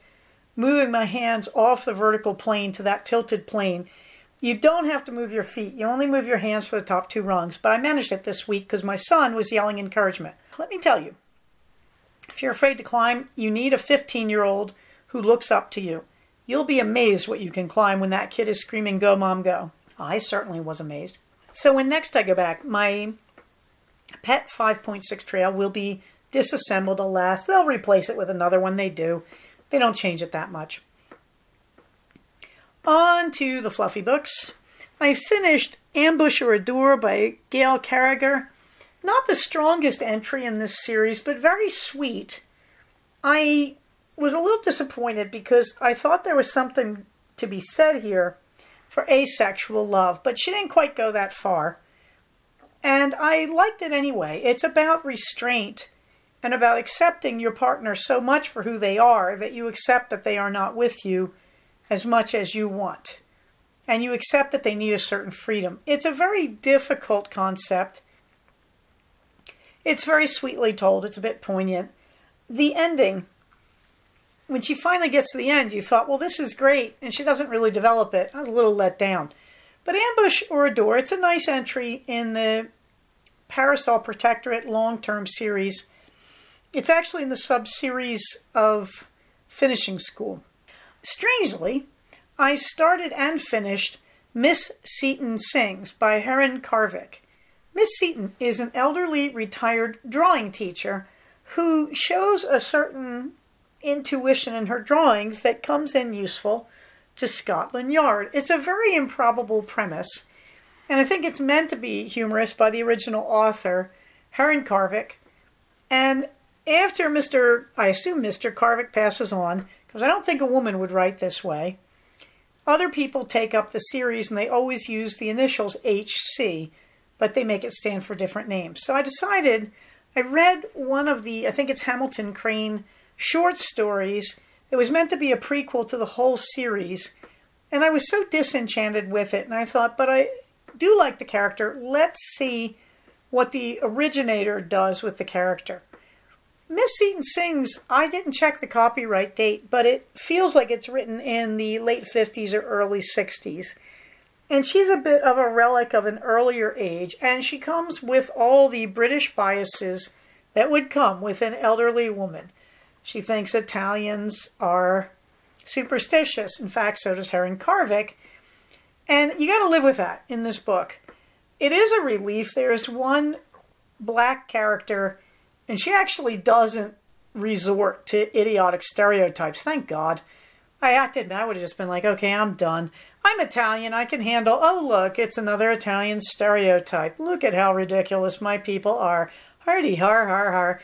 moving my hands off the vertical plane to that tilted plane. You don't have to move your feet. You only move your hands for the top two rungs. But I managed it this week because my son was yelling encouragement. Let me tell you, if you're afraid to climb, you need a 15 year old who looks up to you. You'll be amazed what you can climb when that kid is screaming, Go, Mom, go. I certainly was amazed. So, when next I go back, my pet 5.6 trail will be disassembled, alas. They'll replace it with another one. They do. They don't change it that much. On to the fluffy books. I finished Ambush or Adore by Gail Carriger. Not the strongest entry in this series, but very sweet. I was a little disappointed because I thought there was something to be said here for asexual love, but she didn't quite go that far. And I liked it anyway. It's about restraint and about accepting your partner so much for who they are that you accept that they are not with you as much as you want. And you accept that they need a certain freedom. It's a very difficult concept it's very sweetly told, it's a bit poignant. The ending, when she finally gets to the end, you thought, well, this is great, and she doesn't really develop it. I was a little let down. But Ambush or Adore, it's a nice entry in the Parasol Protectorate long term series. It's actually in the sub series of Finishing School. Strangely, I started and finished Miss Seeton Sings by Heron Carvic. Miss Seeton is an elderly retired drawing teacher who shows a certain intuition in her drawings that comes in useful to Scotland Yard. It's a very improbable premise, and I think it's meant to be humorous by the original author, Heron Carvic. And after Mr. I assume Mr. Carvic passes on, because I don't think a woman would write this way, other people take up the series and they always use the initials HC, but they make it stand for different names. So I decided, I read one of the, I think it's Hamilton Crane short stories it was meant to be a prequel to the whole series, and I was so disenchanted with it. And I thought, but I do like the character. Let's see what the originator does with the character. Miss Seeton sings, I didn't check the copyright date, but it feels like it's written in the late 50s or early 60s. And she's a bit of a relic of an earlier age, and she comes with all the British biases that would come with an elderly woman. She thinks Italians are superstitious. In fact, so does Heron Carvic. And you got to live with that in this book. It is a relief. There's one black character, and she actually doesn't resort to idiotic stereotypes. Thank God. I admit, I would have just been like, okay, I'm done. I'm Italian. I can handle, oh, look, it's another Italian stereotype. Look at how ridiculous my people are. Hardy, har, har, har.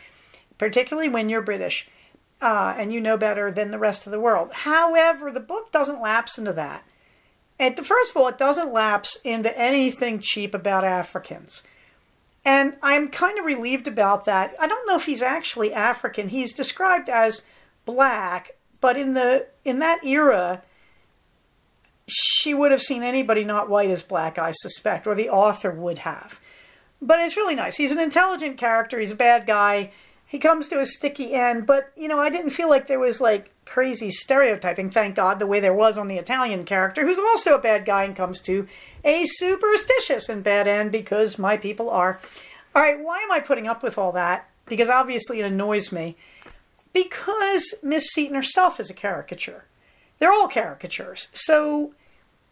Particularly when you're British uh, and you know better than the rest of the world. However, the book doesn't lapse into that. And first of all, it doesn't lapse into anything cheap about Africans. And I'm kind of relieved about that. I don't know if he's actually African. He's described as black, but in the in that era, she would have seen anybody not white as black, I suspect, or the author would have. But it's really nice. He's an intelligent character. He's a bad guy he comes to a sticky end, but you know, I didn't feel like there was like crazy stereotyping, thank God, the way there was on the Italian character, who's also a bad guy and comes to a superstitious and bad end because my people are. All right, why am I putting up with all that? Because obviously it annoys me. Because Miss Seeton herself is a caricature. They're all caricatures. So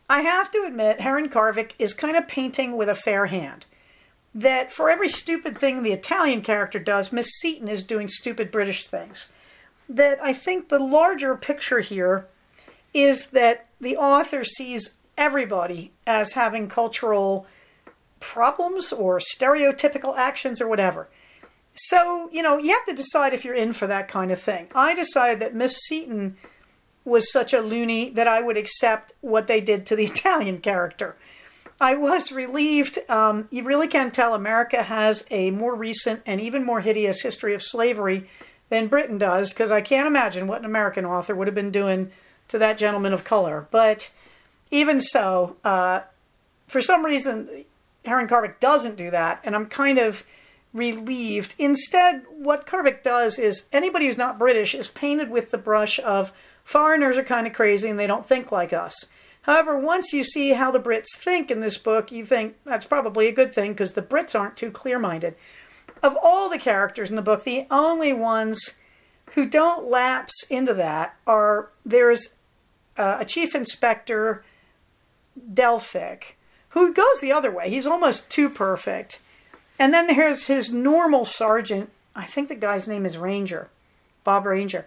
I have to admit, Heron Carvic is kind of painting with a fair hand that for every stupid thing the Italian character does, Miss Seeton is doing stupid British things. That I think the larger picture here is that the author sees everybody as having cultural problems or stereotypical actions or whatever. So, you know, you have to decide if you're in for that kind of thing. I decided that Miss Seeton was such a loony that I would accept what they did to the Italian character. I was relieved. Um, you really can't tell America has a more recent and even more hideous history of slavery than Britain does, because I can't imagine what an American author would have been doing to that gentleman of color. But even so, uh, for some reason, Heron Carvic doesn't do that, and I'm kind of relieved. Instead, what Carvic does is anybody who's not British is painted with the brush of foreigners are kind of crazy and they don't think like us. However, once you see how the Brits think in this book, you think that's probably a good thing because the Brits aren't too clear minded. Of all the characters in the book, the only ones who don't lapse into that are there's uh, a chief inspector, Delphick, who goes the other way. He's almost too perfect. And then there's his normal sergeant. I think the guy's name is Ranger, Bob Ranger.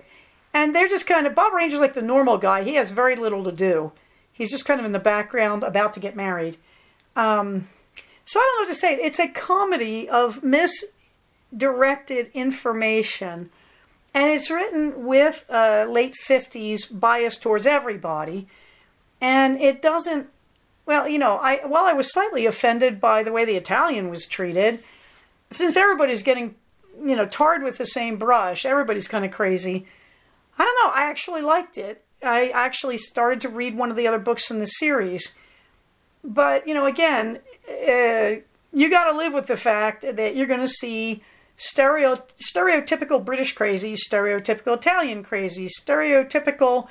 And they're just kind of, Bob Ranger's like the normal guy. He has very little to do. He's just kind of in the background, about to get married. Um, so I don't know what to say. It's a comedy of misdirected information, and it's written with a late 50s bias towards everybody. And it doesn't, well, you know, I while I was slightly offended by the way the Italian was treated, since everybody's getting, you know, tarred with the same brush, everybody's kind of crazy. I don't know. I actually liked it. I actually started to read one of the other books in the series. But, you know, again, uh, you got to live with the fact that you're going to see stereo, stereotypical British crazy, stereotypical Italian crazy, stereotypical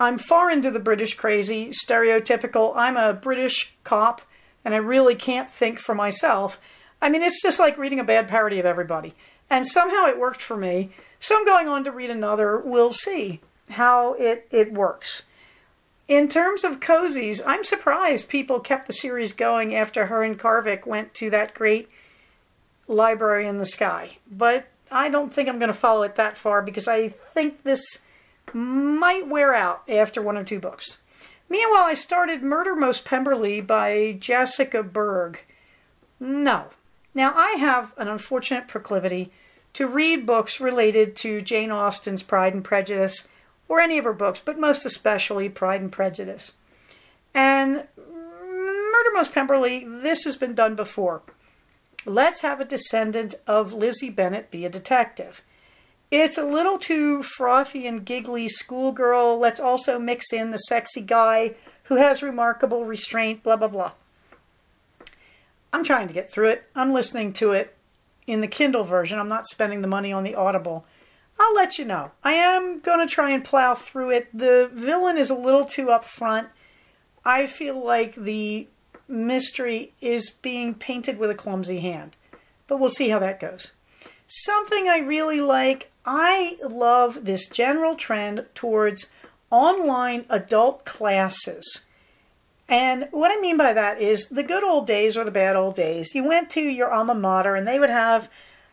I'm foreign to the British crazy, stereotypical I'm a British cop and I really can't think for myself. I mean, it's just like reading a bad parody of everybody. And somehow it worked for me. So I'm going on to read another. We'll see how it, it works. in terms of cozies, I'm surprised people kept the series going after Heron Carvic went to that great library in the sky. But I don't think I'm going to follow it that far because I think this might wear out after one or two books. Meanwhile, I started Murder Most Pemberley by Jessica Berg. No. Now, I have an unfortunate proclivity to read books related to Jane Austen's Pride and Prejudice, or any of her books, but most especially Pride and Prejudice. And Murder Most Pemberley, this has been done before. Let's have a descendant of Lizzie Bennet be a detective. It's a little too frothy and giggly schoolgirl. Let's also mix in the sexy guy who has remarkable restraint, blah, blah, blah. I'm trying to get through it. I'm listening to it in the Kindle version. I'm not spending the money on the Audible. I'll let you know. I am going to try and plow through it. The villain is a little too upfront. I feel like the mystery is being painted with a clumsy hand. But we'll see how that goes. Something I really like I love this general trend towards online adult classes. And what I mean by that is the good old days or the bad old days. You went to your alma mater and they would have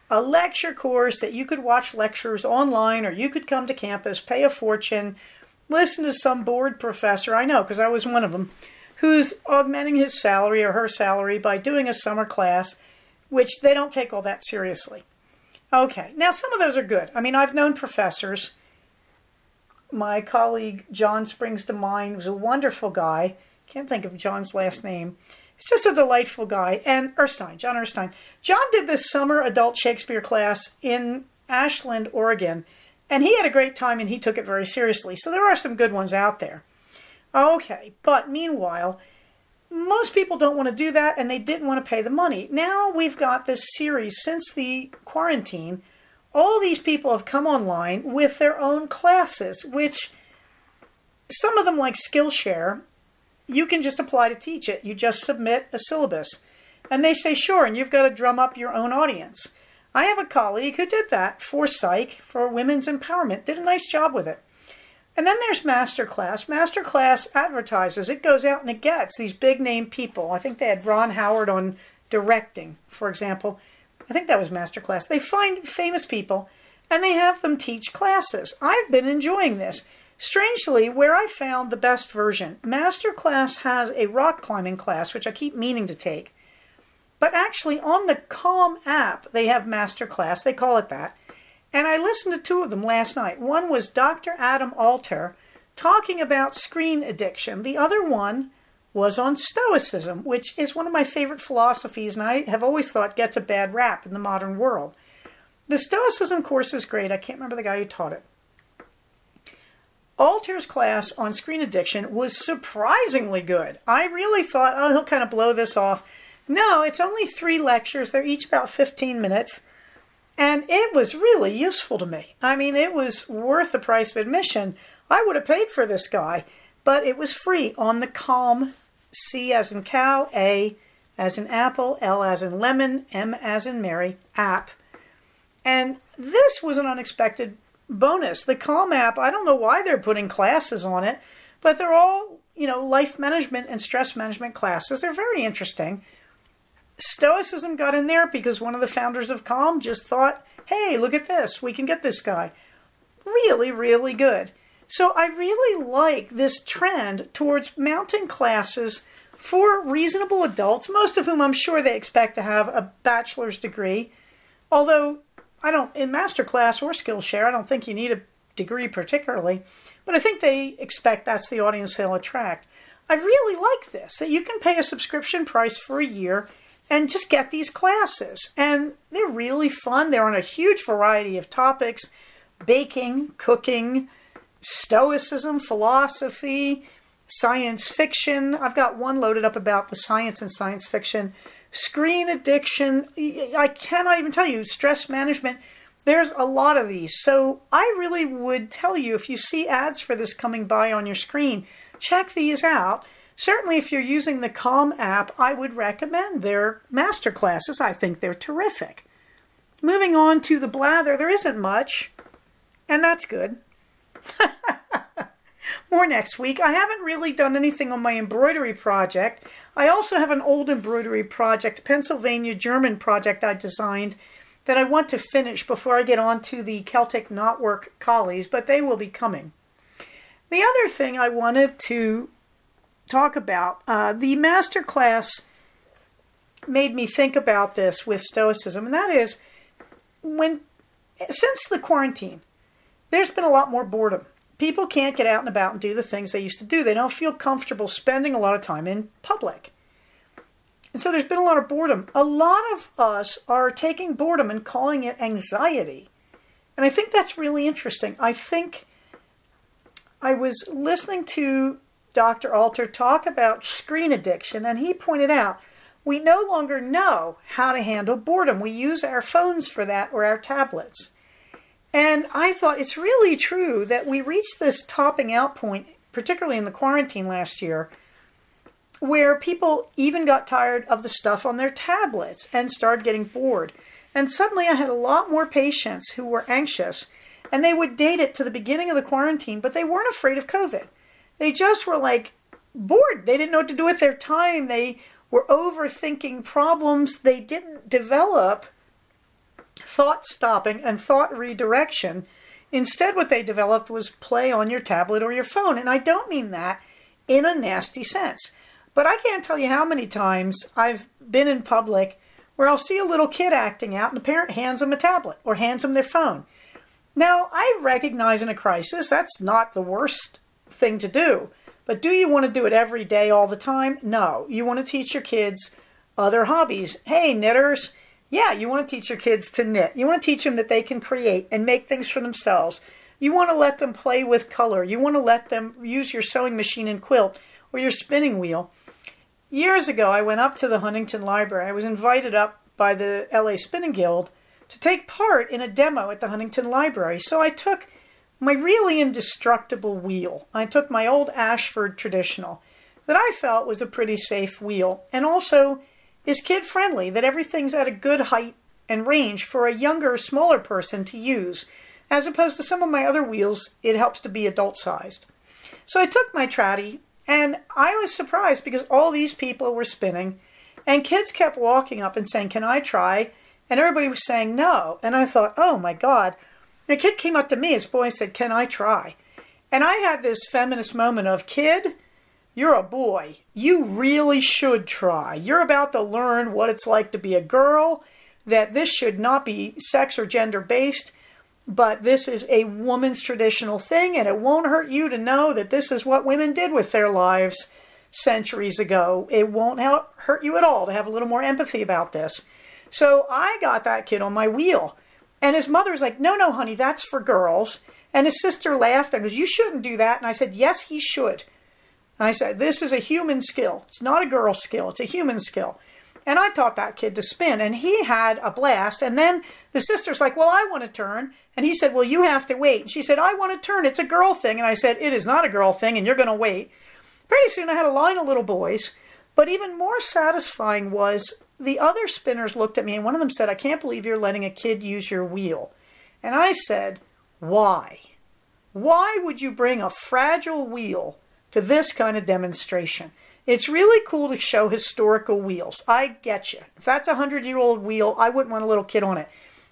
a lecture course that you could watch lectures online or you could come to campus, pay a fortune, listen to some bored professor. I know because I was one of them who's augmenting his salary or her salary by doing a summer class, which they don't take all that seriously. Okay, now some of those are good. I mean, I've known professors. My colleague John springs to mind was a wonderful guy. Can't think of John's last name. He's just a delightful guy. And Erstein, John Erstein. John did this summer adult Shakespeare class in Ashland, Oregon, and he had a great time and he took it very seriously. So there are some good ones out there. Okay, but meanwhile, most people don't want to do that and they didn't want to pay the money. Now we've got this series since the quarantine. All these people have come online with their own classes, which some of them, like Skillshare, you can just apply to teach it. You just submit a syllabus. And they say, sure, and you've got to drum up your own audience. I have a colleague who did that for Psych, for Women's Empowerment, did a nice job with it. And then there's Masterclass. Masterclass advertises. It goes out and it gets these big name people. I think they had Ron Howard on directing, for example. I think that was Masterclass. They find famous people and they have them teach classes. I've been enjoying this. Strangely, where I found the best version, Masterclass has a rock climbing class, which I keep meaning to take. But actually, on the Calm app, they have Masterclass. They call it that. And I listened to two of them last night. One was Dr. Adam Alter talking about screen addiction. The other one was on Stoicism, which is one of my favorite philosophies, and I have always thought gets a bad rap in the modern world. The Stoicism course is great. I can't remember the guy who taught it. Alter's class on screen addiction was surprisingly good. I really thought, oh, he'll kind of blow this off. No, it's only three lectures. They're each about 15 minutes. And it was really useful to me. I mean, it was worth the price of admission. I would have paid for this guy, but it was free on the Calm C as in cow, A as in apple, L as in lemon, M as in Mary app. And this was an unexpected bonus. The Calm app, I don't know why they're putting classes on it, but they're all, you know, life management and stress management classes. They're very interesting. Stoicism got in there because one of the founders of Calm just thought, hey, look at this, we can get this guy. Really, really good. So I really like this trend towards mounting classes for reasonable adults, most of whom I'm sure they expect to have a bachelor's degree. Although I don't, in Masterclass or Skillshare, I don't think you need a degree particularly, but I think they expect that's the audience they'll attract. I really like this that you can pay a subscription price for a year and just get these classes. And they're really fun. They're on a huge variety of topics baking, cooking, stoicism, philosophy, science fiction. I've got one loaded up about the science and science fiction, screen addiction. I cannot even tell you, stress management. There's a lot of these. So I really would tell you if you see ads for this coming by on your screen, check these out Certainly, if you're using the Calm app, I would recommend their master classes. I think they're terrific. Moving on to the blather, there isn't much, and that's good. More next week. I haven't really done anything on my embroidery project. I also have an old embroidery project, Pennsylvania German project I designed that I want to finish before I get on to the Celtic knotwork collies, but they will be coming. The other thing I wanted to talk about, uh, the master class made me think about this with Stoicism, and that is when since the quarantine, there's been a lot more boredom. People can't get out and about and do the things they used to do. They don't feel comfortable spending a lot of time in public. And so there's been a lot of boredom. A lot of us are taking boredom and calling it anxiety. And I think that's really interesting. I think I was listening to Dr. Alter talk about screen addiction, and he pointed out we no longer know how to handle boredom. We use our phones for that or our tablets. And I thought it's really true that we reached this topping out point, particularly in the quarantine last year, where people even got tired of the stuff on their tablets and started getting bored. And suddenly I had a lot more patients who were anxious and they would date it to the beginning of the quarantine, but they weren't afraid of COVID. They just were like bored. They didn't know what to do with their time. They were overthinking problems they didn't develop thought stopping and thought redirection. Instead, what they developed was play on your tablet or your phone. And I don't mean that in a nasty sense. But I can't tell you how many times I've been in public where I'll see a little kid acting out and the parent hands them a tablet or hands them their phone. Now, I recognize in a crisis that's not the worst thing to do. But do you want to do it every day, all the time? No. You want to teach your kids other hobbies. Hey, knitters, yeah, you want to teach your kids to knit. You want to teach them that they can create and make things for themselves. You want to let them play with color. You want to let them use your sewing machine and quilt or your spinning wheel. Years ago, I went up to the Huntington Library. I was invited up by the LA Spinning Guild to take part in a demo at the Huntington Library. So I took my really indestructible wheel. I took my old Ashford traditional that I felt was a pretty safe wheel and also is kid friendly, that everything's at a good height and range for a younger, smaller person to use, as opposed to some of my other wheels, it helps to be adult sized. So I took my Tratty and I was surprised because all these people were spinning and kids kept walking up and saying, Can I try? And everybody was saying no. And I thought, Oh my God the kid came up to me, his boy said, Can I try? And I had this feminist moment of, Kid, you're a boy. You really should try. You're about to learn what it's like to be a girl, that this should not be sex or gender based, but this is a woman's traditional thing, and it won't hurt you to know that this is what women did with their lives centuries ago. It won't hurt you at all to have a little more empathy about this. So I got that kid on my wheel. And his mother's like, no, no, honey, that's for girls. And his sister laughed and goes, you shouldn't do that. And I said, yes, he should. And I said, this is a human skill. It's not a girl skill. It's a human skill. And I taught that kid to spin, and he had a blast. And then the sister's like, Well, I want to turn. And he said, Well, you have to wait. And she said, I want to turn. It's a girl thing. And I said, It is not a girl thing, and you're going to wait. Pretty soon I had a line of little boys. But even more satisfying was the other spinners looked at me and one of them said, I can't believe you're letting a kid use your wheel. And I said, Why? Why would you bring a fragile wheel to this kind of demonstration? It's really cool to show historical wheels. I get you. If that's a hundred year old wheel, I wouldn't want a little kid on it.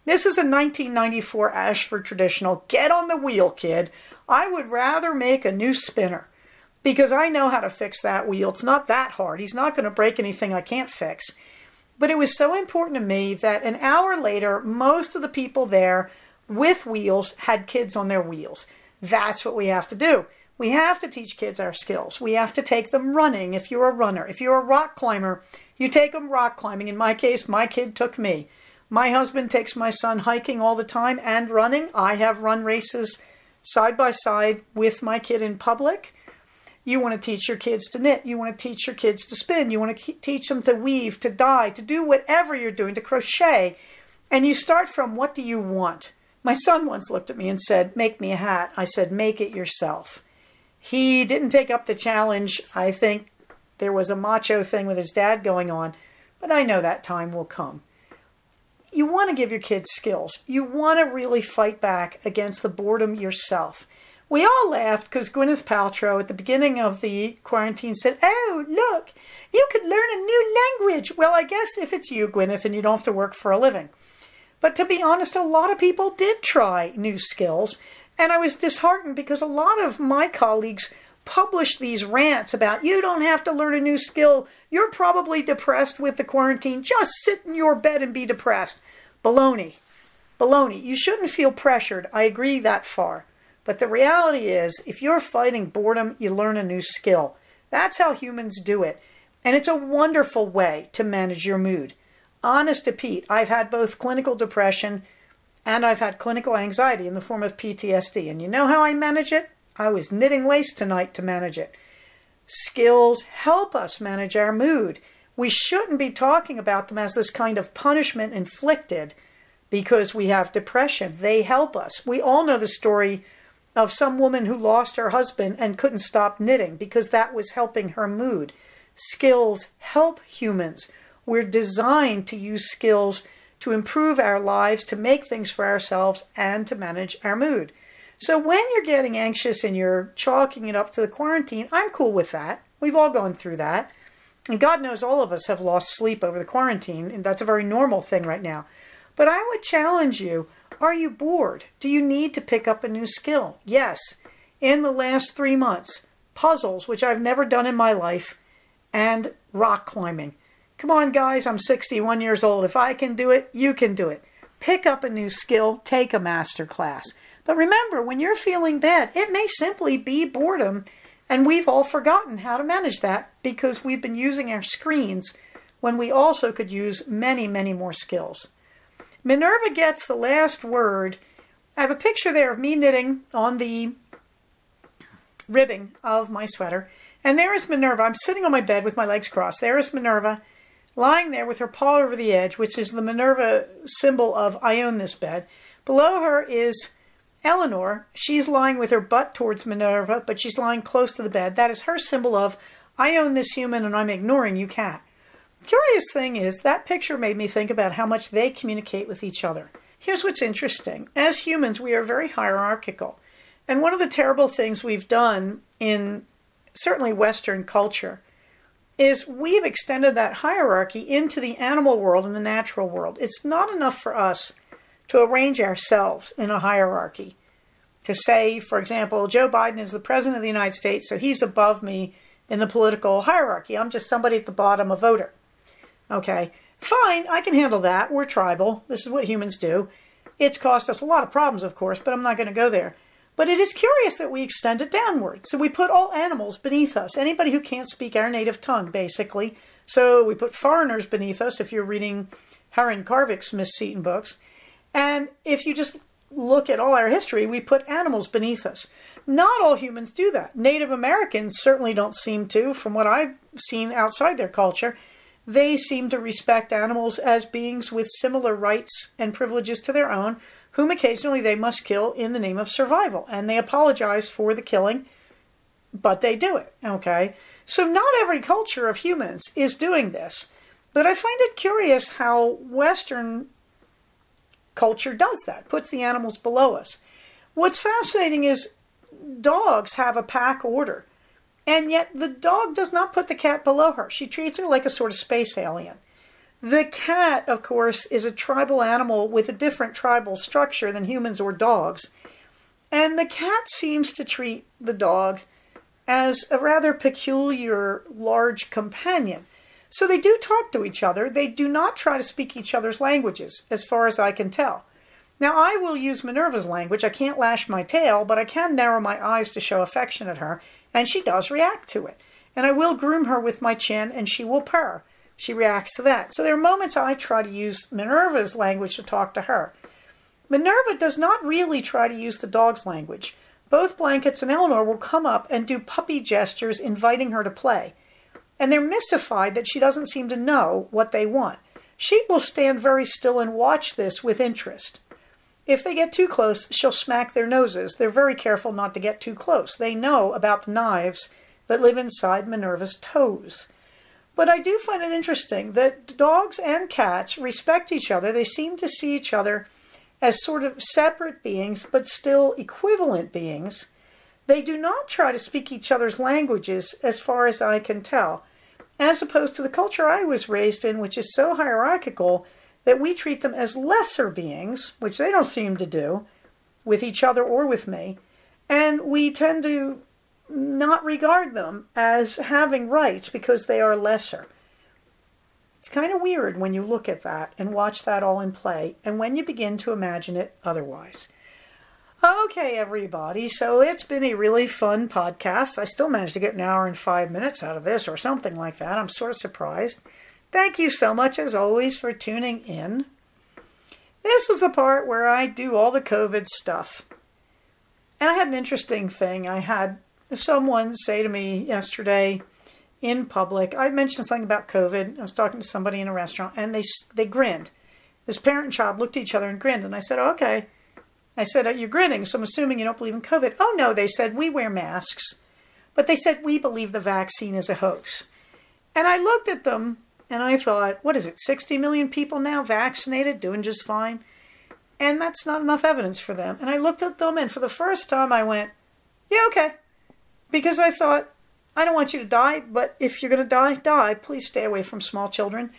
This is a 1994 Ashford traditional. Get on the wheel, kid. I would rather make a new spinner because I know how to fix that wheel. It's not that hard. He's not going to break anything I can't fix. But it was so important to me that an hour later, most of the people there with wheels had kids on their wheels. That's what we have to do. We have to teach kids our skills. We have to take them running if you're a runner. If you're a rock climber, you take them rock climbing. In my case, my kid took me. My husband takes my son hiking all the time and running. I have run races side by side with my kid in public. You want to teach your kids to knit. You want to teach your kids to spin. You want to teach them to weave, to dye, to do whatever you're doing, to crochet. And you start from what do you want? My son once looked at me and said, Make me a hat. I said, Make it yourself. He didn't take up the challenge. I think there was a macho thing with his dad going on, but I know that time will come. You want to give your kids skills. You want to really fight back against the boredom yourself. We all laughed because Gwyneth Paltrow at the beginning of the quarantine said, Oh, look, you could learn a new language. Well, I guess if it's you, Gwyneth, and you don't have to work for a living. But to be honest, a lot of people did try new skills. And I was disheartened because a lot of my colleagues published these rants about you don't have to learn a new skill. You're probably depressed with the quarantine. Just sit in your bed and be depressed. Baloney. Baloney. You shouldn't feel pressured. I agree that far. But the reality is, if you're fighting boredom, you learn a new skill. That's how humans do it. And it's a wonderful way to manage your mood. Honest to Pete, I've had both clinical depression and I've had clinical anxiety in the form of PTSD. And you know how I manage it? I was knitting lace tonight to manage it. Skills help us manage our mood. We shouldn't be talking about them as this kind of punishment inflicted because we have depression. They help us. We all know the story of some woman who lost her husband and couldn't stop knitting because that was helping her mood. Skills help humans. We're designed to use skills to improve our lives, to make things for ourselves, and to manage our mood. So when you're getting anxious and you're chalking it up to the quarantine, I'm cool with that. We've all gone through that. And God knows all of us have lost sleep over the quarantine, and that's a very normal thing right now. But I would challenge you are you bored? Do you need to pick up a new skill? Yes. In the last three months, puzzles, which I've never done in my life, and rock climbing. Come on, guys, I'm 61 years old. If I can do it, you can do it. Pick up a new skill, take a master class. But remember, when you're feeling bad, it may simply be boredom, and we've all forgotten how to manage that because we've been using our screens when we also could use many, many more skills. Minerva gets the last word. I have a picture there of me knitting on the ribbing of my sweater. And there is Minerva. I'm sitting on my bed with my legs crossed. There is Minerva lying there with her paw over the edge, which is the Minerva symbol of I own this bed. Below her is Eleanor. She's lying with her butt towards Minerva, but she's lying close to the bed. That is her symbol of I own this human and I'm ignoring you, cat. Curious thing is, that picture made me think about how much they communicate with each other. Here's what's interesting. As humans, we are very hierarchical. And one of the terrible things we've done in certainly Western culture is we've extended that hierarchy into the animal world and the natural world. It's not enough for us to arrange ourselves in a hierarchy. To say, for example, Joe Biden is the president of the United States, so he's above me in the political hierarchy. I'm just somebody at the bottom, a voter. Okay, fine, I can handle that. We're tribal. This is what humans do. It's cost us a lot of problems, of course, but I'm not going to go there. But it is curious that we extend it downward. So we put all animals beneath us, anybody who can't speak our native tongue, basically. So we put foreigners beneath us if you're reading Heron Carvic's Miss Seeton books. And if you just look at all our history, we put animals beneath us. Not all humans do that. Native Americans certainly don't seem to, from what I've seen outside their culture. They seem to respect animals as beings with similar rights and privileges to their own, whom occasionally they must kill in the name of survival. And they apologize for the killing, but they do it. Okay? So not every culture of humans is doing this. But I find it curious how Western culture does that, puts the animals below us. What's fascinating is dogs have a pack order, and yet the dog does not put the cat below her. She treats her like a sort of space alien. The cat, of course, is a tribal animal with a different tribal structure than humans or dogs. And the cat seems to treat the dog as a rather peculiar large companion. So they do talk to each other. They do not try to speak each other's languages, as far as I can tell. Now, I will use Minerva's language. I can't lash my tail, but I can narrow my eyes to show affection at her, and she does react to it. And I will groom her with my chin, and she will purr she reacts to that. So there are moments I try to use Minerva's language to talk to her. Minerva does not really try to use the dog's language. Both Blankets and Eleanor will come up and do puppy gestures inviting her to play. And they're mystified that she doesn't seem to know what they want. She will stand very still and watch this with interest. If they get too close, she'll smack their noses. They're very careful not to get too close. They know about the knives that live inside Minerva's toes. But I do find it interesting that dogs and cats respect each other. They seem to see each other as sort of separate beings, but still equivalent beings. They do not try to speak each other's languages, as far as I can tell, as opposed to the culture I was raised in, which is so hierarchical that we treat them as lesser beings, which they don't seem to do with each other or with me, and we tend to not regard them as having rights because they are lesser. It's kind of weird when you look at that and watch that all in play, and when you begin to imagine it otherwise. Okay, everybody. So it's been a really fun podcast. I still managed to get an hour and five minutes out of this or something like that. I'm sort of surprised. Thank you so much, as always, for tuning in. This is the part where I do all the COVID stuff. And I had an interesting thing. I had someone say to me yesterday in public, I mentioned something about COVID. I was talking to somebody in a restaurant, and they, they grinned. This parent and child looked at each other and grinned. And I said, oh, okay. I said, uh, You're grinning, so I'm assuming you don't believe in COVID. Oh, no, they said, We wear masks. But they said, We believe the vaccine is a hoax. And I looked at them and I thought, What is it, 60 million people now vaccinated, doing just fine? And that's not enough evidence for them. And I looked at them, and for the first time, I went, Yeah, okay. Because I thought, I don't want you to die, but if you're going to die, die. Please stay away from small children.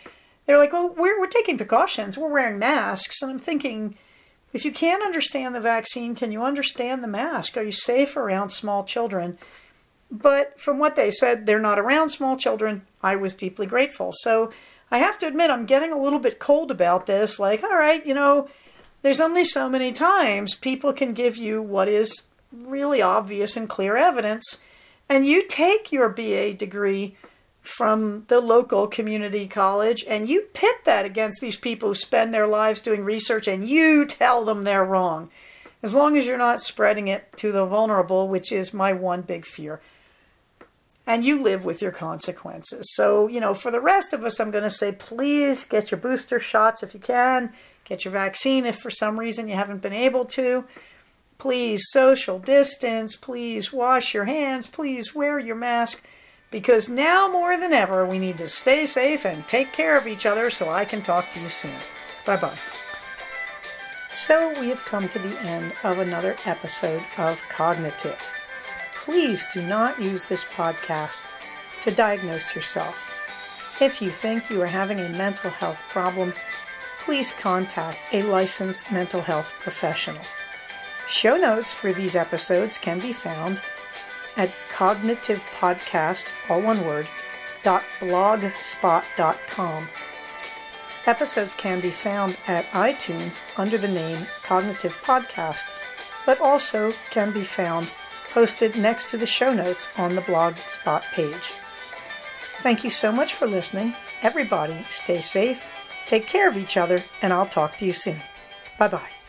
They're like, Well, we're, we're taking precautions. We're wearing masks. And I'm thinking, if you can't understand the vaccine, can you understand the mask? Are you safe around small children? But from what they said, they're not around small children. I was deeply grateful. So I have to admit, I'm getting a little bit cold about this. Like, all right, you know, there's only so many times people can give you what is really obvious and clear evidence. And you take your BA degree from the local community college and you pit that against these people who spend their lives doing research and you tell them they're wrong. As long as you're not spreading it to the vulnerable, which is my one big fear. And you live with your consequences. So, you know, for the rest of us, I'm going to say please get your booster shots if you can, get your vaccine if for some reason you haven't been able to. Please social distance, please wash your hands, please wear your mask because now more than ever we need to stay safe and take care of each other so I can talk to you soon. Bye bye. So we have come to the end of another episode of Cogknitive. Please do not use this podcast to diagnose yourself. If you think you are having a mental health problem, please contact a licensed mental health professional. Show notes for these episodes can be found at cogknitivepodcast, all one word, dot blogspot.com. Episodes can be found at iTunes under the name Cogknitive Podcast, but also can be found posted next to the show notes on the Blogspot page. Thank you so much for listening. Everybody, stay safe, take care of each other, and I'll talk to you soon. Bye bye.